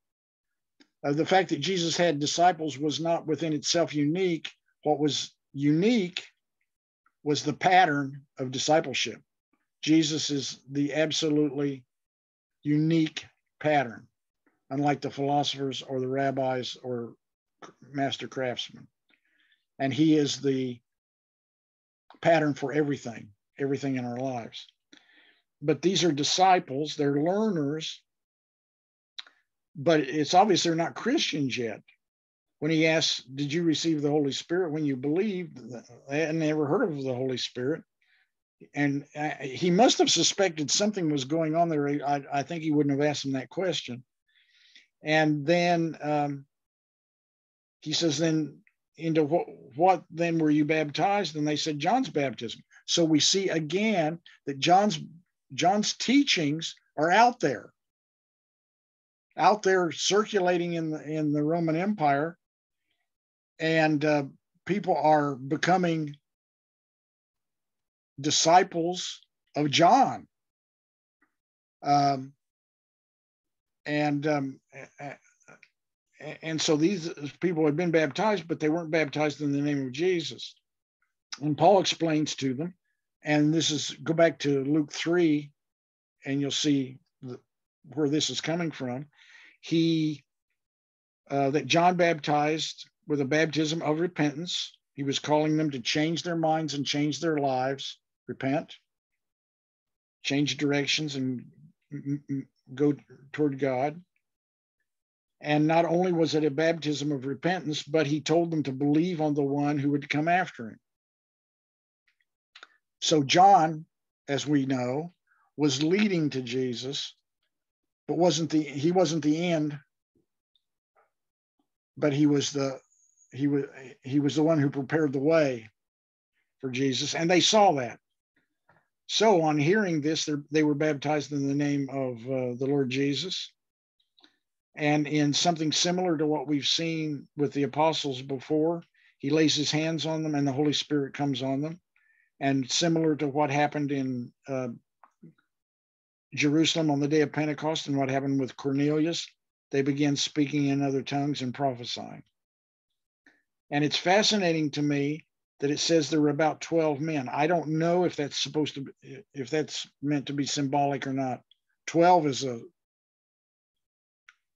Uh, the fact that Jesus had disciples was not within itself unique. What was unique was the pattern of discipleship. Jesus is the absolutely unique pattern, unlike the philosophers or the rabbis or master craftsmen. And he is the pattern for everything, everything in our lives. But these are disciples, they're learners but it's obvious they're not Christians yet. When he asks, Did you receive the Holy Spirit when you believed? They had never heard of the Holy Spirit. And uh, he must have suspected something was going on there. I, I think he wouldn't have asked him that question. And then um, he says, Then into what, what then were you baptized? And they said, John's baptism. So we see again that John's John's teachings are out there out there circulating in the in the Roman Empire, and uh, people are becoming disciples of John. Um, and um, and so these people had been baptized, but they weren't baptized in the name of Jesus. And Paul explains to them, and this is go back to Luke three, and you'll see the, where this is coming from he uh, that John baptized with a baptism of repentance. He was calling them to change their minds and change their lives, repent, change directions, and go toward God. And not only was it a baptism of repentance, but he told them to believe on the one who would come after him. So, John, as we know, was leading to Jesus but wasn't the he wasn't the end but he was the he was he was the one who prepared the way for jesus and they saw that so on hearing this they were baptized in the name of uh, the lord jesus and in something similar to what we've seen with the apostles before he lays his hands on them and the holy spirit comes on them and similar to what happened in uh, Jerusalem on the day of Pentecost and what happened with Cornelius, they began speaking in other tongues and prophesying. And it's fascinating to me that it says there were about 12 men. I don't know if that's supposed to be, if that's meant to be symbolic or not. 12 is a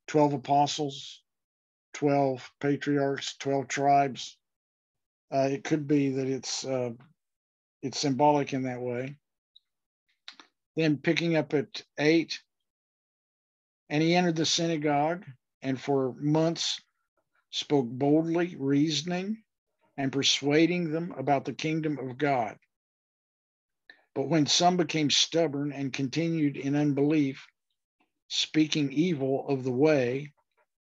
12 apostles, 12 patriarchs, 12 tribes. Uh, it could be that it's uh, it's symbolic in that way. Then picking up at eight, and he entered the synagogue and for months spoke boldly, reasoning and persuading them about the kingdom of God. But when some became stubborn and continued in unbelief, speaking evil of the way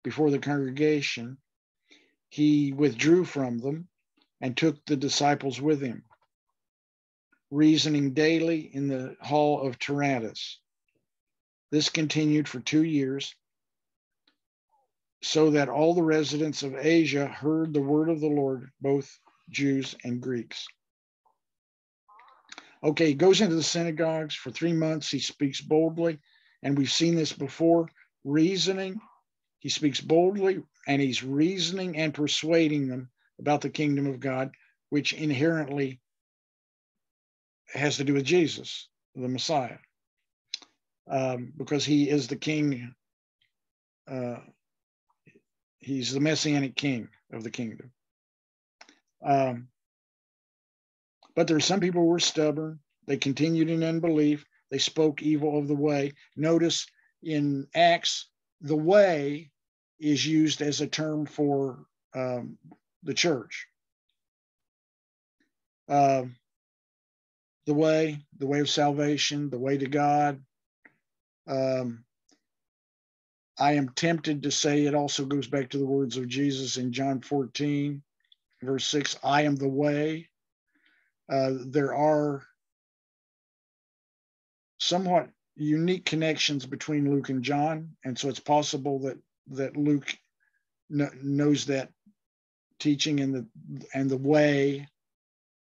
before the congregation, he withdrew from them and took the disciples with him reasoning daily in the hall of Tyrannus. This continued for two years, so that all the residents of Asia heard the word of the Lord, both Jews and Greeks. Okay, he goes into the synagogues for three months. He speaks boldly, and we've seen this before reasoning. He speaks boldly, and he's reasoning and persuading them about the kingdom of God, which inherently has to do with Jesus, the Messiah, um, because he is the king. Uh, he's the messianic king of the kingdom. Um, but there are some people who were stubborn. They continued in unbelief. They spoke evil of the way. Notice in Acts, the way is used as a term for um, the church. Uh, the way, the way of salvation, the way to God. Um, I am tempted to say it also goes back to the words of Jesus in John 14, verse 6 I am the way. Uh, there are somewhat unique connections between Luke and John, and so it's possible that that Luke kn- knows that teaching and the and the way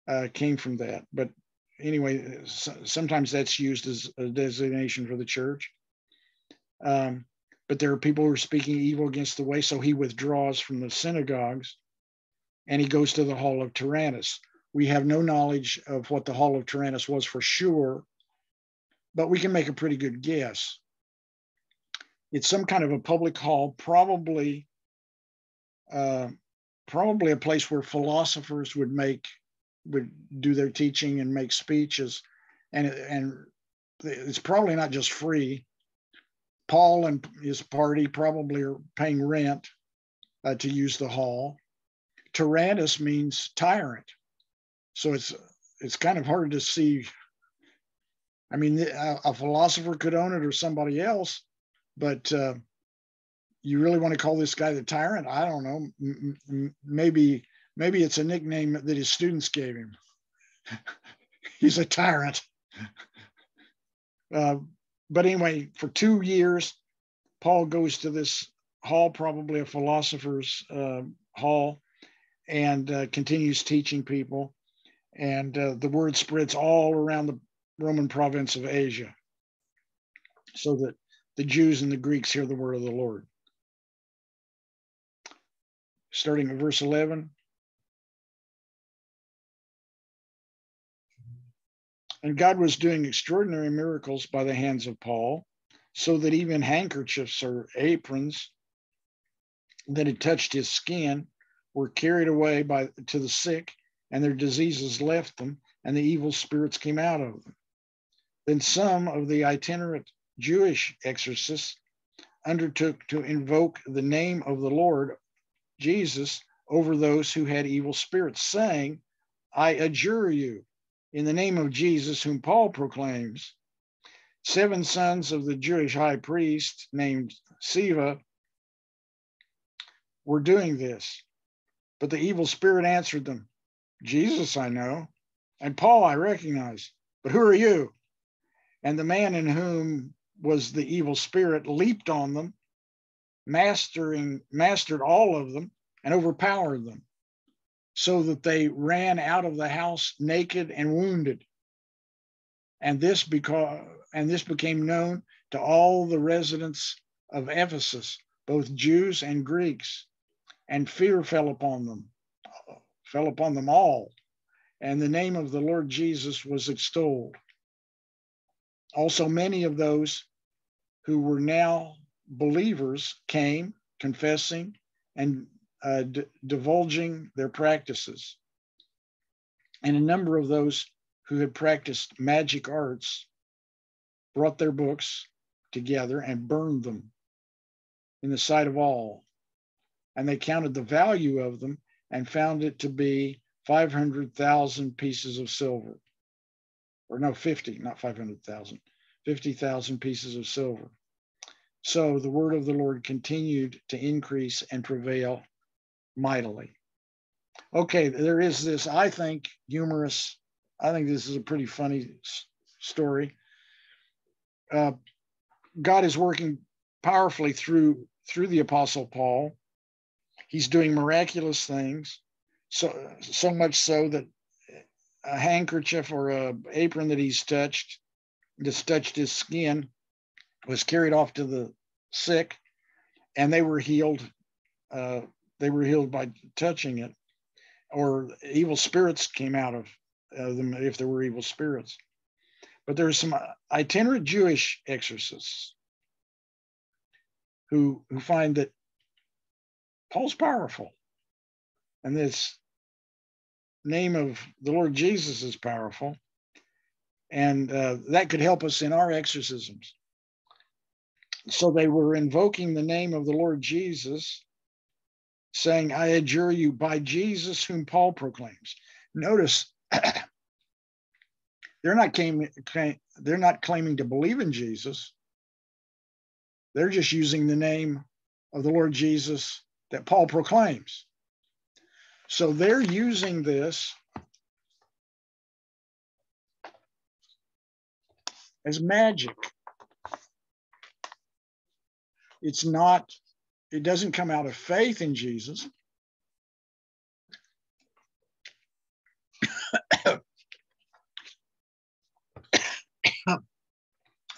uh, came from that. But anyway, sometimes that's used as a designation for the church. Um, but there are people who are speaking evil against the way, so he withdraws from the synagogues and he goes to the hall of Tyrannus. We have no knowledge of what the hall of Tyrannus was for sure, but we can make a pretty good guess. It's some kind of a public hall, probably, uh, probably a place where philosophers would make would do their teaching and make speeches, and and it's probably not just free. Paul and his party probably are paying rent uh, to use the hall. Tyrannus means tyrant, so it's it's kind of hard to see. I mean, a, a philosopher could own it or somebody else, but uh, you really want to call this guy the tyrant? I don't know. Maybe Maybe it's a nickname that his students gave him. He's a tyrant. Uh, but anyway, for two years, Paul goes to this hall, probably a philosopher's uh, hall, and uh, continues teaching people. And uh, the word spreads all around the Roman province of Asia so that the Jews and the Greeks hear the word of the Lord. Starting at verse 11 And God was doing extraordinary miracles by the hands of Paul, so that even handkerchiefs or aprons that had touched his skin were carried away by to the sick, and their diseases left them, and the evil spirits came out of them. Then some of the itinerant Jewish exorcists undertook to invoke the name of the Lord Jesus over those who had evil spirits, saying, I adjure you in the name of Jesus, whom Paul proclaims. Seven sons of the Jewish high priest named Sceva were doing this. But the evil spirit answered them, Jesus I know, and Paul I recognize, but who are you? And the man in whom was the evil spirit leaped on them, mastering, mastered all of them, and overpowered them so that they ran out of the house naked and wounded. And this because and this became known to all the residents of Ephesus, both Jews and Greeks, and fear fell upon them, fell upon them all, and the name of the Lord Jesus was extolled. Also, many of those who were now believers came, confessing and uh, divulging their practices. And a number of those who had practiced magic arts brought their books together and burned them in the sight of all. And they counted the value of them and found it to be 500,000 pieces of silver. Or no, 50, not 500,000, 50,000 pieces of silver. So the word of the Lord continued to increase and prevail mightily. Okay, there is this, I think, humorous, I think this is a pretty funny story. Uh, God is working powerfully through through the apostle Paul. He's doing miraculous things, so so much so that a handkerchief or a apron that he's touched, just touched his skin, was carried off to the sick, and they were healed. Uh, they were healed by touching it, or evil spirits came out of uh, them if there were evil spirits. But there's some itinerant Jewish exorcists who who find that Paul's powerful, and this name of the Lord Jesus is powerful, and uh, that could help us in our exorcisms. So they were invoking the name of the Lord Jesus, saying, "I adjure you by Jesus whom Paul proclaims." Notice. they're not claiming, they're not claiming to believe in Jesus they're just using the name of the Lord Jesus that Paul proclaims. So they're using this as magic. It's not, it doesn't come out of faith in Jesus.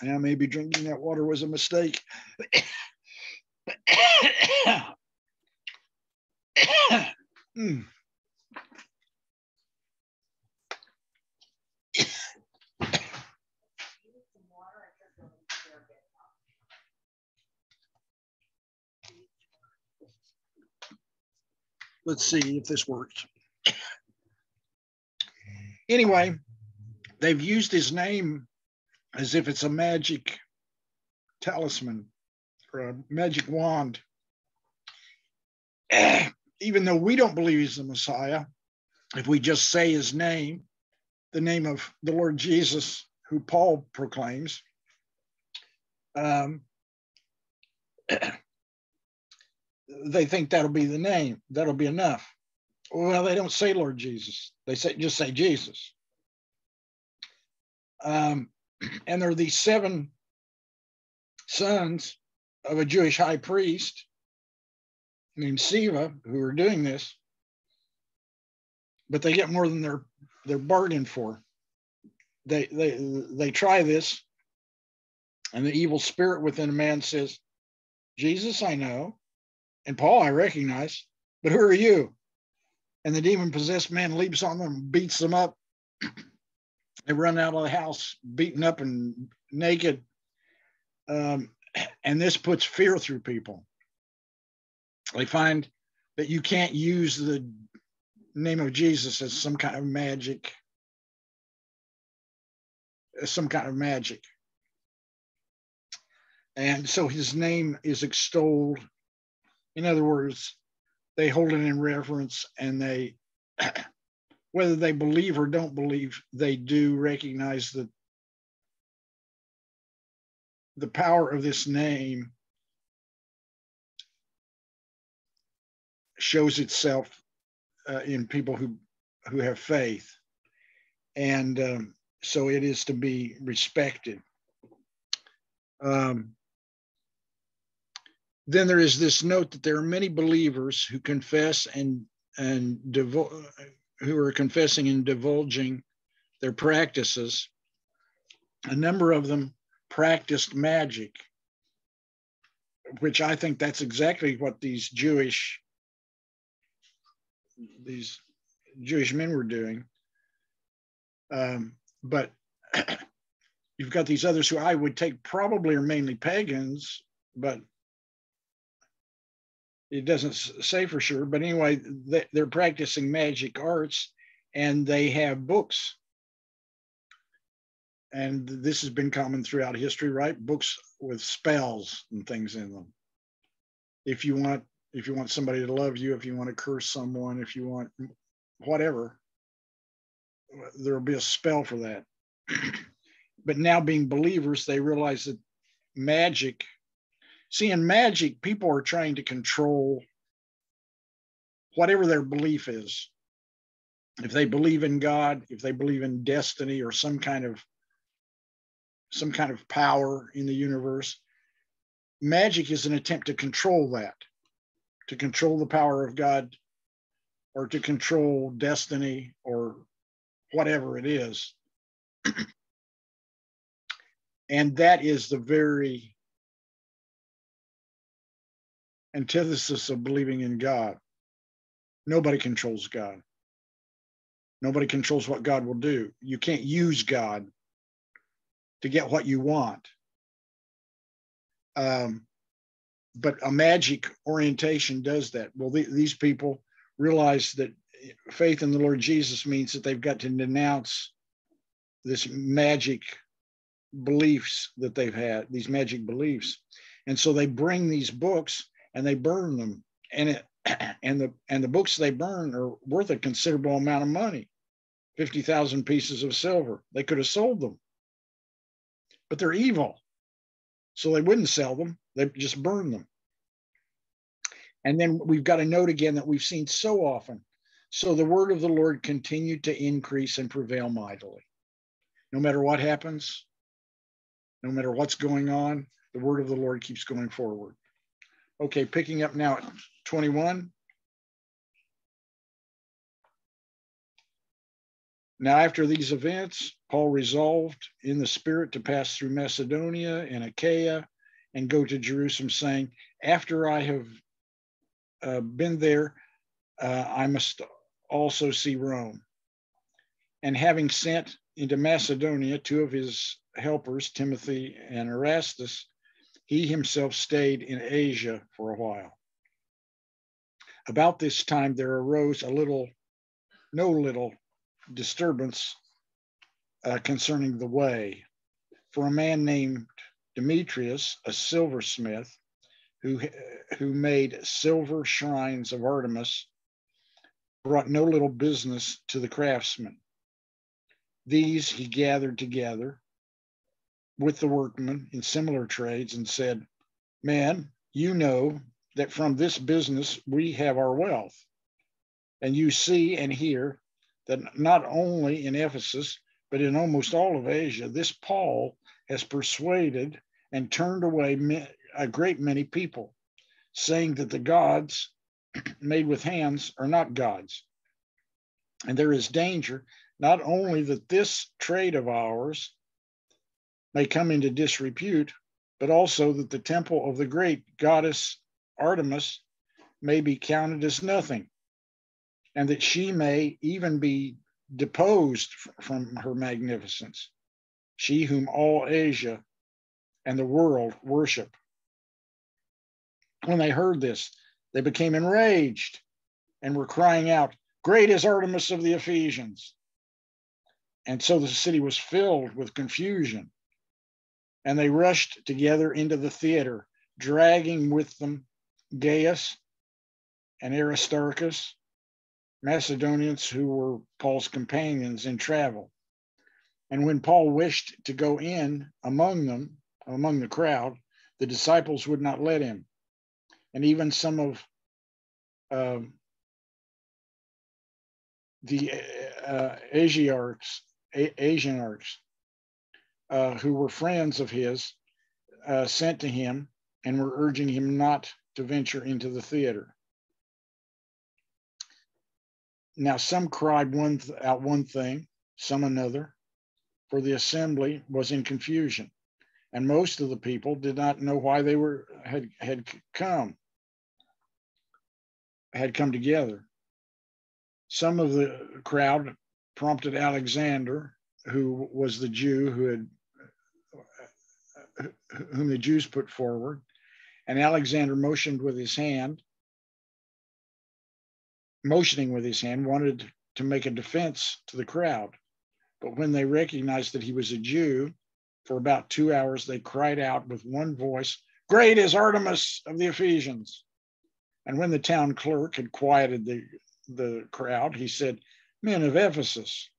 Yeah, maybe drinking that water was a mistake. mm. Let's see if this works. Anyway, they've used his name as if it's a magic talisman or a magic wand. Even though we don't believe he's the Messiah, if we just say his name, the name of the Lord Jesus, who Paul proclaims, um, they think that'll be the name. That'll be enough. Well, they don't say Lord Jesus. They say just say Jesus. Um, and there are these seven sons of a Jewish high priest named Sceva who are doing this, but they get more than they're they're bargained for. They they they try this, and the evil spirit within a man says, "Jesus, I know, and Paul, I recognize, but who are you?" And the demon possessed man leaps on them, beats them up, they run out of the house beaten up and naked. Um, and this puts fear through people. They find that you can't use the name of Jesus as some kind of magic, as some kind of magic. And so his name is extolled. In other words, they hold it in reverence and they whether they believe or don't believe, they do recognize that the power of this name shows itself uh, in people who who have faith, and um, so it is to be respected. Um, then there is this note that there are many believers who confess and and devote who are confessing and divulging their practices. A number of them practiced magic, which I think that's exactly what these Jewish these Jewish men were doing. Um, but you've got these others who I would take probably are mainly pagans, but it doesn't say for sure. But anyway, they're practicing magic arts and they have books. And this has been common throughout history, right? Books with spells and things in them. If you want, if you want somebody to love you, if you want to curse someone, if you want whatever, there'll be a spell for that. but now being believers, they realize that magic, see, in magic, people are trying to control whatever their belief is. If they believe in God, if they believe in destiny or some kind of some kind of power in the universe, magic is an attempt to control that, to control the power of God or to control destiny or whatever it is. and that is the very antithesis of believing in God. Nobody controls God. Nobody controls what God will do. You can't use God to get what you want. Um, but a magic orientation does that. Well, the, these people realize that faith in the Lord Jesus means that they've got to denounce this magic beliefs that they've had, these magic beliefs. And so they bring these books and they burn them. And it and the and the books they burn are worth a considerable amount of money. 50,000 pieces of silver. They could have sold them. But they're evil. So they wouldn't sell them. They just burn them. And then we've got a note again that we've seen so often so the word of the Lord continued to increase and prevail mightily. No matter what happens, no matter what's going on, the word of the Lord keeps going forward. Okay, picking up now at 21. Now, after these events, Paul resolved in the Spirit to pass through Macedonia and Achaia and go to Jerusalem, saying, After I have uh, been there, uh, I must also see Rome. And having sent into Macedonia two of his helpers, Timothy and Erastus, he himself stayed in Asia for a while. About this time, there arose a little, no little disturbance uh, concerning the way. For a man named Demetrius, a silversmith, who, who made silver shrines of Artemis, brought no little business to the craftsmen. These he gathered together with the workmen in similar trades and said, Man, you know that from this business we have our wealth. And you see and hear that not only in Ephesus, but in almost all of Asia, this Paul has persuaded and turned away a great many people, saying that the gods made with hands are not gods. And there is danger not only that this trade of ours may come into disrepute, but also that the temple of the great goddess Artemis may be counted as nothing, and that she may even be deposed from her magnificence, she whom all Asia and the world worship. When they heard this, they became enraged and were crying out, Great is Artemis of the Ephesians. And so the city was filled with confusion. And they rushed together into the theater, dragging with them Gaius and Aristarchus, Macedonians who were Paul's companions in travel. And when Paul wished to go in among them, among the crowd, the disciples would not let him and even some of um, the uh, Asiarchs, Asiarchs, uh, who were friends of his, uh, sent to him and were urging him not to venture into the theater. Now, some cried one th- out one thing, some another, for the assembly was in confusion. and most of the people did not know why they were had had come had come together. Some of the crowd prompted Alexander, who was the Jew who had whom the Jews put forward, and Alexander motioned with his hand, motioning with his hand, wanted to make a defense to the crowd. But when they recognized that he was a Jew, for about two hours they cried out with one voice, Great is Artemis of the Ephesians. And when the town clerk had quieted the, the crowd, he said, Men of Ephesus,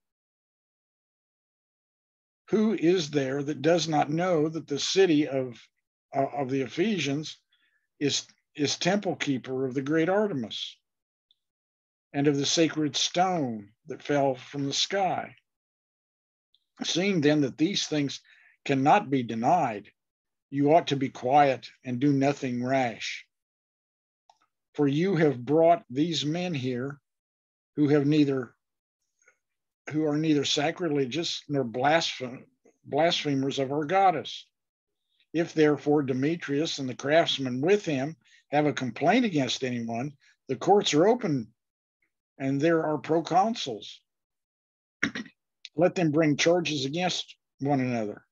who is there that does not know that the city of, uh, of the Ephesians is, is temple keeper of the great Artemis and of the sacred stone that fell from the sky? Seeing then that these things cannot be denied, you ought to be quiet and do nothing rash. For you have brought these men here who have neither who are neither sacrilegious nor blasphemers of our goddess. If therefore Demetrius and the craftsmen with him have a complaint against anyone, the courts are open and there are proconsuls. Let them bring charges against one another.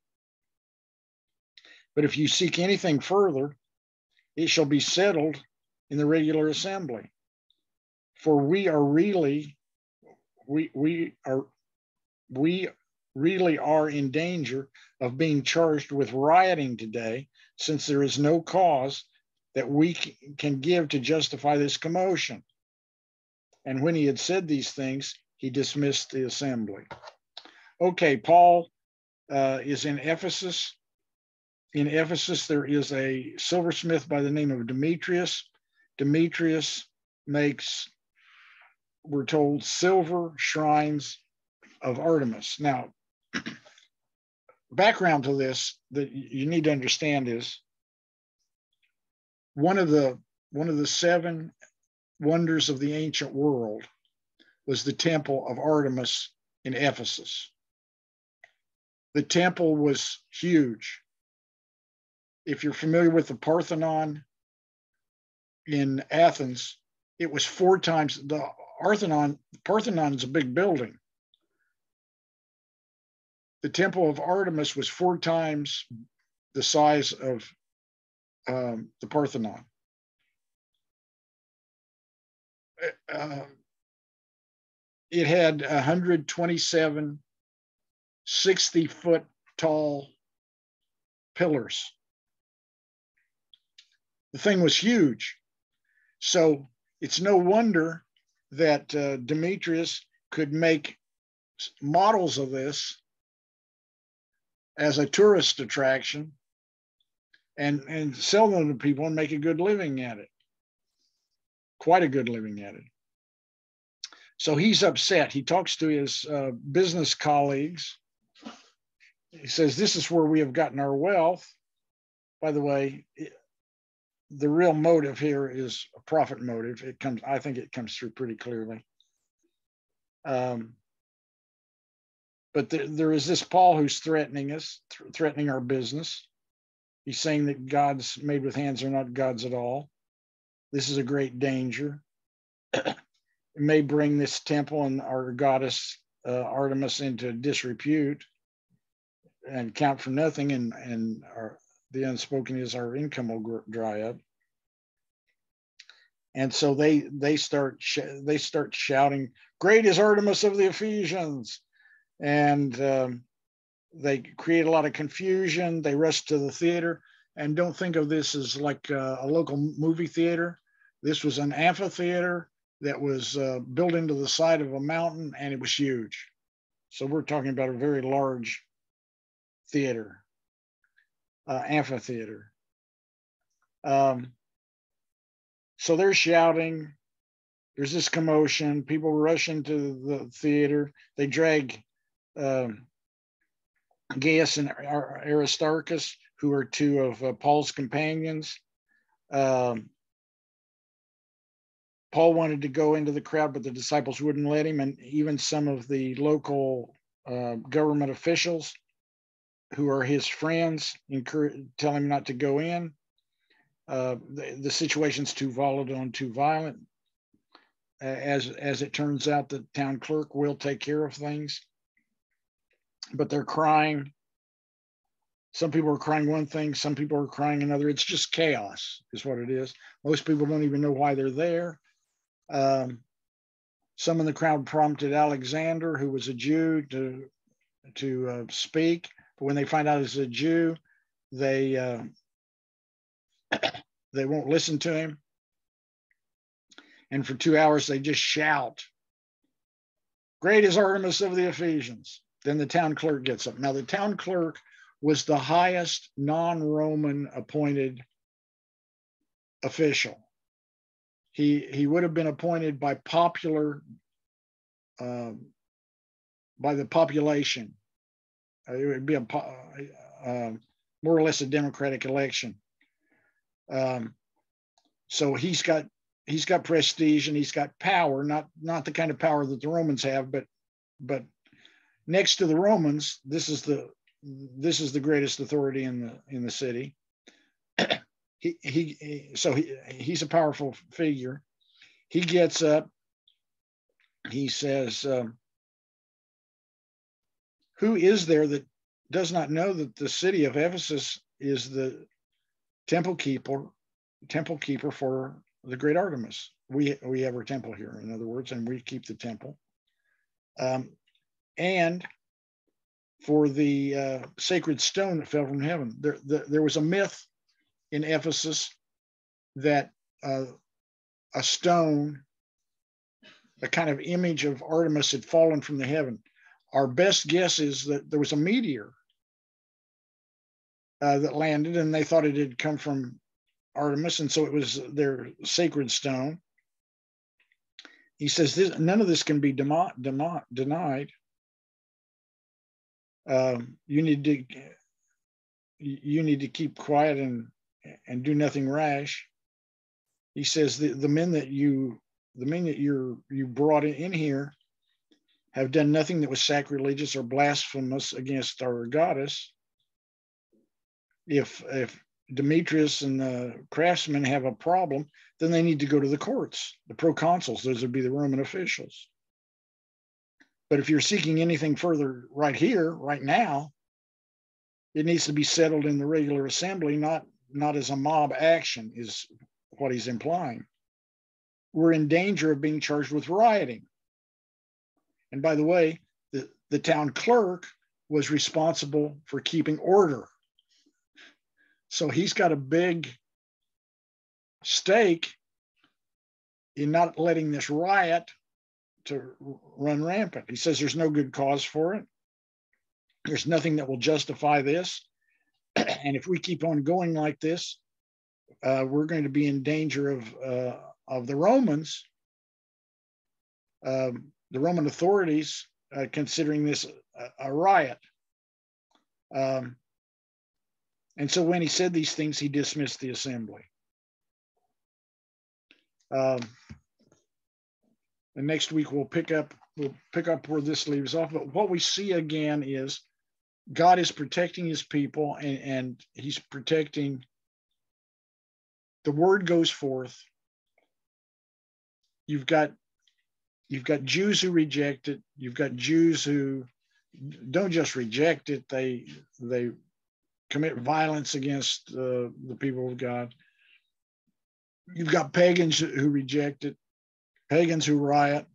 But if you seek anything further, it shall be settled in the regular assembly. For we are really, we, we are, we really are in danger of being charged with rioting today, since there is no cause that we can give to justify this commotion. And when he had said these things, he dismissed the assembly. Okay, Paul uh, is in Ephesus. In Ephesus, there is a silversmith by the name of Demetrius. Demetrius makes, we're told, silver shrines of Artemis. Now, background to this that you need to understand is one of the one of the seven wonders of the ancient world was the temple of Artemis in Ephesus. The temple was huge. If you're familiar with the Parthenon in Athens, it was four times the Parthenon. Parthenon is a big building. The temple of Artemis was four times the size of um, the Parthenon. Uh, it had 127 60 foot tall pillars. The thing was huge. So it's no wonder that uh, Demetrius could make models of this as a tourist attraction and, and sell them to people and make a good living at it. Quite a good living at it. So he's upset. He talks to his uh, business colleagues he says, This is where we have gotten our wealth. By the way, the real motive here is a profit motive. It comes, I think it comes through pretty clearly. Um, but there, there is this Paul who's threatening us, th- threatening our business. He's saying that gods made with hands are not gods at all. This is a great danger. it may bring this temple and our goddess uh, Artemis into disrepute and count for nothing and and our the unspoken is our income will dry up. And so they they start they start shouting great is artemis of the ephesians. And um, they create a lot of confusion. They rush to the theater. And don't think of this as like a, a local movie theater. This was an amphitheater that was uh, built into the side of a mountain and it was huge. So we're talking about a very large theater, uh, amphitheater. Um, so they're shouting. There's this commotion. People rush into the theater. They drag um, Gaius and Aristarchus, who are two of uh, Paul's companions. Um, Paul wanted to go into the crowd, but the disciples wouldn't let him, and even some of the local uh, government officials who are his friends, tell him not to go in. Uh, the, the situation's too volatile and too violent. As as it turns out, the town clerk will take care of things, but they're crying. Some people are crying one thing, some people are crying another. It's just chaos, is what it is. Most people don't even know why they're there. Um, some in the crowd prompted Alexander, who was a Jew, to to uh, speak. But when they find out he's a Jew, they uh, they won't listen to him. And for two hours, they just shout, Great is Artemis of the Ephesians. Then the town clerk gets up. Now, the town clerk was the highest non Roman appointed official. He, he would have been appointed by popular, uh, by the population. It would be a uh, more or less a democratic election. Um, so he's got he's got prestige and he's got power, not not the kind of power that the Romans have, but but next to the Romans, this is the this is the greatest authority in the in the city. he, he, he so he, he's a powerful figure. He gets up. He says, um, "Who is there that does not know that the city of Ephesus is the temple keeper, temple keeper for the great Artemis. We we have our temple here, in other words, and we keep the temple. Um, and for the uh, sacred stone that fell from heaven, there the, there was a myth in Ephesus that uh, a stone, a kind of image of Artemis, had fallen from the heaven. Our best guess is that there was a meteor uh, that landed, and they thought it had come from Artemis, and so it was their sacred stone. He says this, none of this can be demo, demo, denied. Um, you need to you need to keep quiet and and do nothing rash. He says the, the men that you the men that you're you brought in here have done nothing that was sacrilegious or blasphemous against our goddess if if Demetrius and the craftsmen have a problem, then they need to go to the courts, the proconsuls. Those would be the Roman officials. But if you're seeking anything further right here, right now, it needs to be settled in the regular assembly, not not as a mob action, is what he's implying. We're in danger of being charged with rioting. And by the way, the, the town clerk was responsible for keeping order so he's got a big stake in not letting this riot to run rampant. He says there's no good cause for it. There's nothing that will justify this. and if we keep on going like this, uh, we're going to be in danger of, uh, of the Romans, um, the Roman authorities uh, considering this a, a riot. Um, and so when he said these things, he dismissed the assembly. Um, and next week we'll pick up we'll pick up where this leaves off. But what we see again is God is protecting his people and, and he's protecting the word goes forth. You've got you've got Jews who reject it. You've got Jews who don't just reject it, they they commit violence against uh, the people of God. You've got pagans who reject it, pagans who riot,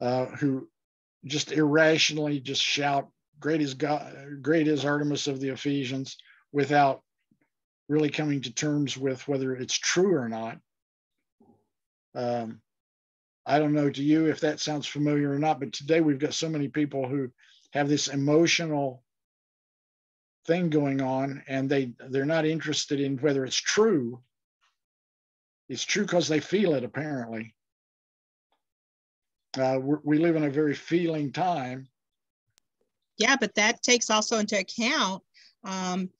uh, who just irrationally just shout, "Great is God! Great is Artemis of the Ephesians," without really coming to terms with whether it's true or not. Um, I don't know to you if that sounds familiar or not, but today we've got so many people who have this emotional thing going on and they they're not interested in whether it's true. It's true because they feel it apparently. Uh, we live in a very feeling time. Yeah but that takes also into account um,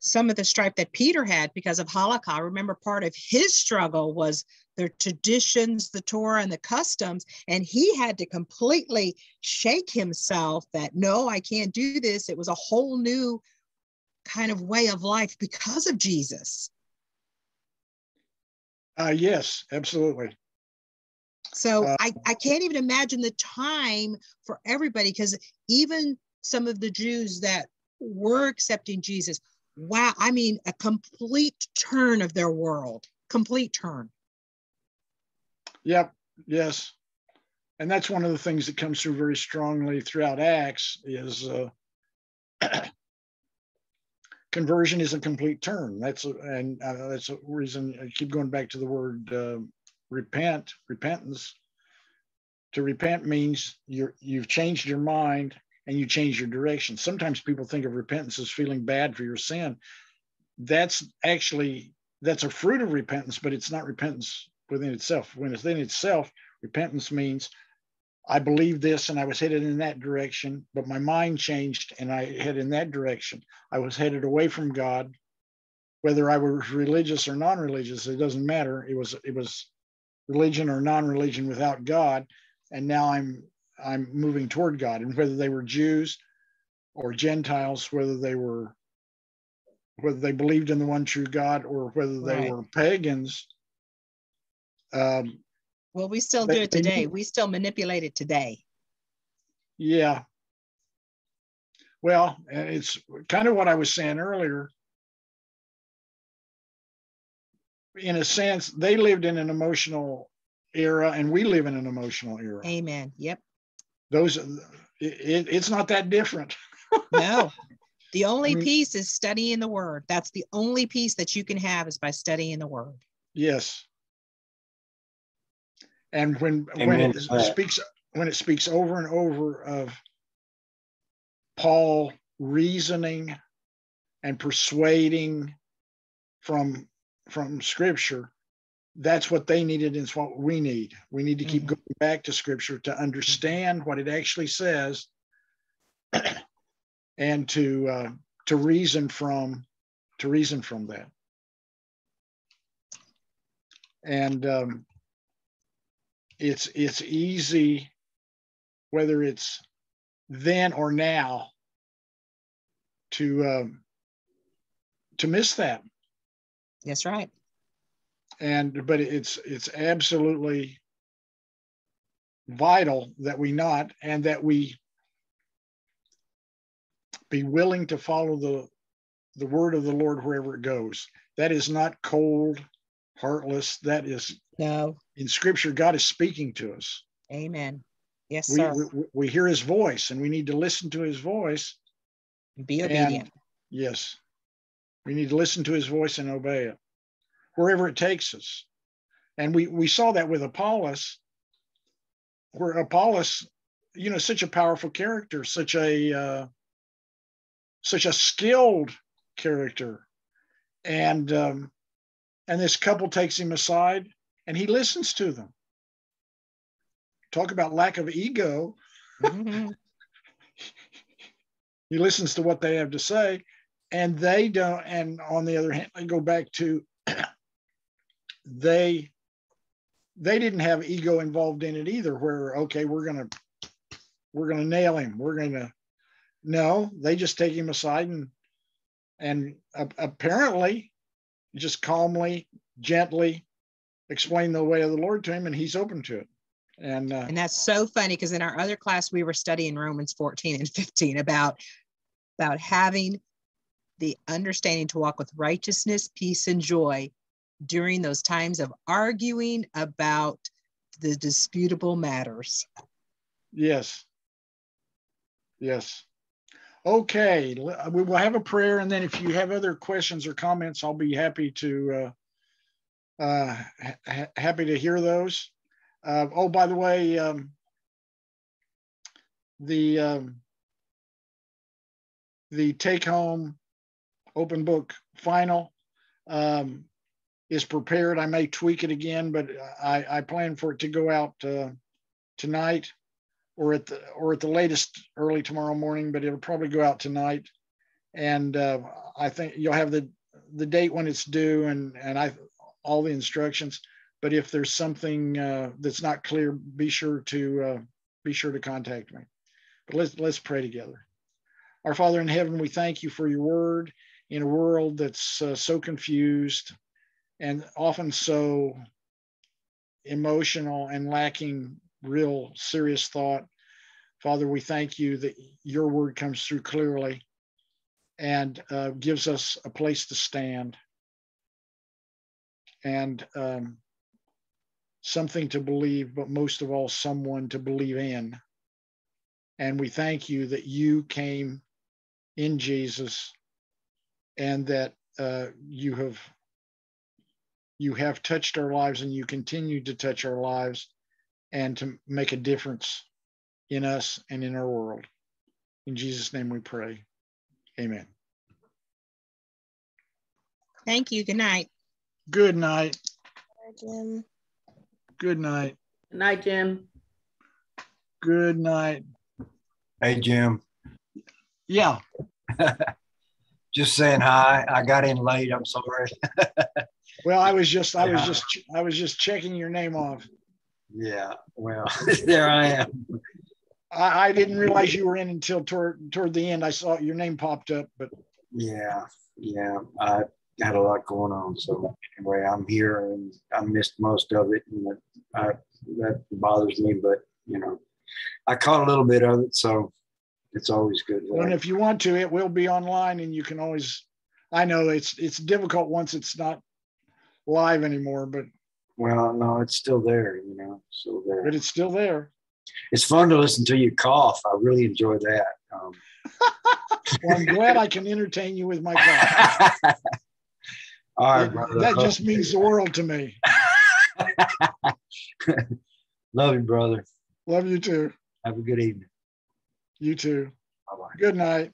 some of the strife that Peter had because of Halakha. Remember, part of his struggle was the traditions, the Torah, and the customs. And he had to completely shake himself that no, I can't do this. It was a whole new kind of way of life because of Jesus. Uh, yes, absolutely. So Uh, I, I can't even imagine the time for everybody because even some of the Jews that were accepting Jesus, wow, I mean, a complete turn of their world, complete turn. Yep. Yes. And that's one of the things that comes through very strongly throughout Acts is uh, conversion is a complete turn. That's a, and uh, that's a reason I keep going back to the word uh, repent, repentance. To repent means you're you've changed your mind and you change your direction. Sometimes people think of repentance as feeling bad for your sin. That's actually that's a fruit of repentance, but it's not repentance within itself. When it's within itself, repentance means I believed this and I was headed in that direction, but my mind changed and I headed in that direction. I was headed away from God, whether I was religious or non-religious, it doesn't matter. It was it was religion or non-religion without God, and now I'm I'm moving toward God. And whether they were Jews or Gentiles, whether they were whether they believed in the one true God or whether they Right. were pagans, um, Well, we still They- do it today. need- We still manipulate it today. Yeah. Well, it's kind of what I was saying earlier. In a sense, they lived in an emotional era and we live in an emotional era. Amen. Yep. Those, it, it- it's not that different. No. The only mean- piece is studying the word. That's the only piece that you can have is by studying the word. Yes. And when, when it speaks, when it speaks over and over of Paul reasoning and persuading from, from scripture, that's what they needed and it's what we need. We need to keep Mhm. going back to scripture to understand what it actually says and to, uh, to reason from, to reason from that. And, um, it's it's easy whether it's then or now to um, to miss that That's right. And but it's it's absolutely vital that we not and that we be willing to follow the the word of the lord wherever it goes that is not cold heartless that is No. in scripture god is speaking to us Amen. Yes, we, sir. we, we hear his voice and we need to listen to his voice Be and- obedient. yes we need to listen to his voice and obey it wherever it takes us. And we we saw that with apollos where apollos you know such a powerful character such a uh, such a skilled character. And um and this couple takes him aside and he listens to them. Talk about lack of ego. Mhm. he listens to what they have to say and they don't and on the other hand i go back to they they didn't have ego involved in it either where okay we're gonna we're gonna nail him. We're gonna no they just take him aside and and apparently just calmly gently explain the way of the lord to him and he's open to it. And uh, And that's so funny because in our other class, we were studying Romans 14 and 15 about, about having the understanding to walk with righteousness, peace, and joy during those times of arguing about the disputable matters. Yes. Yes. Okay, we will have a prayer, and then if you have other questions or comments, I'll be happy to uh, uh, ha- happy to hear those. Uh, oh, by the way, um, the um, the take home open book final um, is prepared. I may tweak it again, but I, I plan for it to go out uh, tonight or at the or at the latest early tomorrow morning, but it'll probably go out tonight. And uh, I think you'll have the the date when it's due and and I all the instructions. But if there's something uh, that's not clear, be sure to uh, be sure to contact me. But let's let's pray together. Our Father in heaven, we thank you for your word in a world that's uh, so confused and often so emotional and lacking real serious thought. Father, we thank you that your word comes through clearly and uh, gives us a place to stand and um, something to believe, but most of all, someone to believe in. And we thank you that you came in Jesus and that uh, you have you have touched our lives and you continue to touch our lives and to make a difference in us and in our world. In Jesus' name we pray. Amen. Thank you. Good night. Good night. Bye, Jim. Good night. Good night, Jim. Good night. Hey, Jim. Yeah. Just saying hi. I got in late. I'm sorry. Well, I was just, I was just, I was just checking your name off. yeah. Well, there I am. I, I didn't realize you were in until toward toward the end. I saw your name popped up, but Yeah. Yeah. I had a lot going on. So anyway, I'm here and I missed most of it. And that, I, that bothers me, but you know, I caught a little bit of it. So it's always good. and if you want to, it will be online, and you can always. I know it's it's difficult once it's not live anymore, but Well, no, it's still there, you know, still there. but it's still there. It's fun to listen to you cough. I really enjoy that. Um, Well, I'm glad I can entertain you with my cough. all right, That- brother. that just means the world to me. Love you, brother. Love you too. Have a good evening. You too. Bye bye. Good night.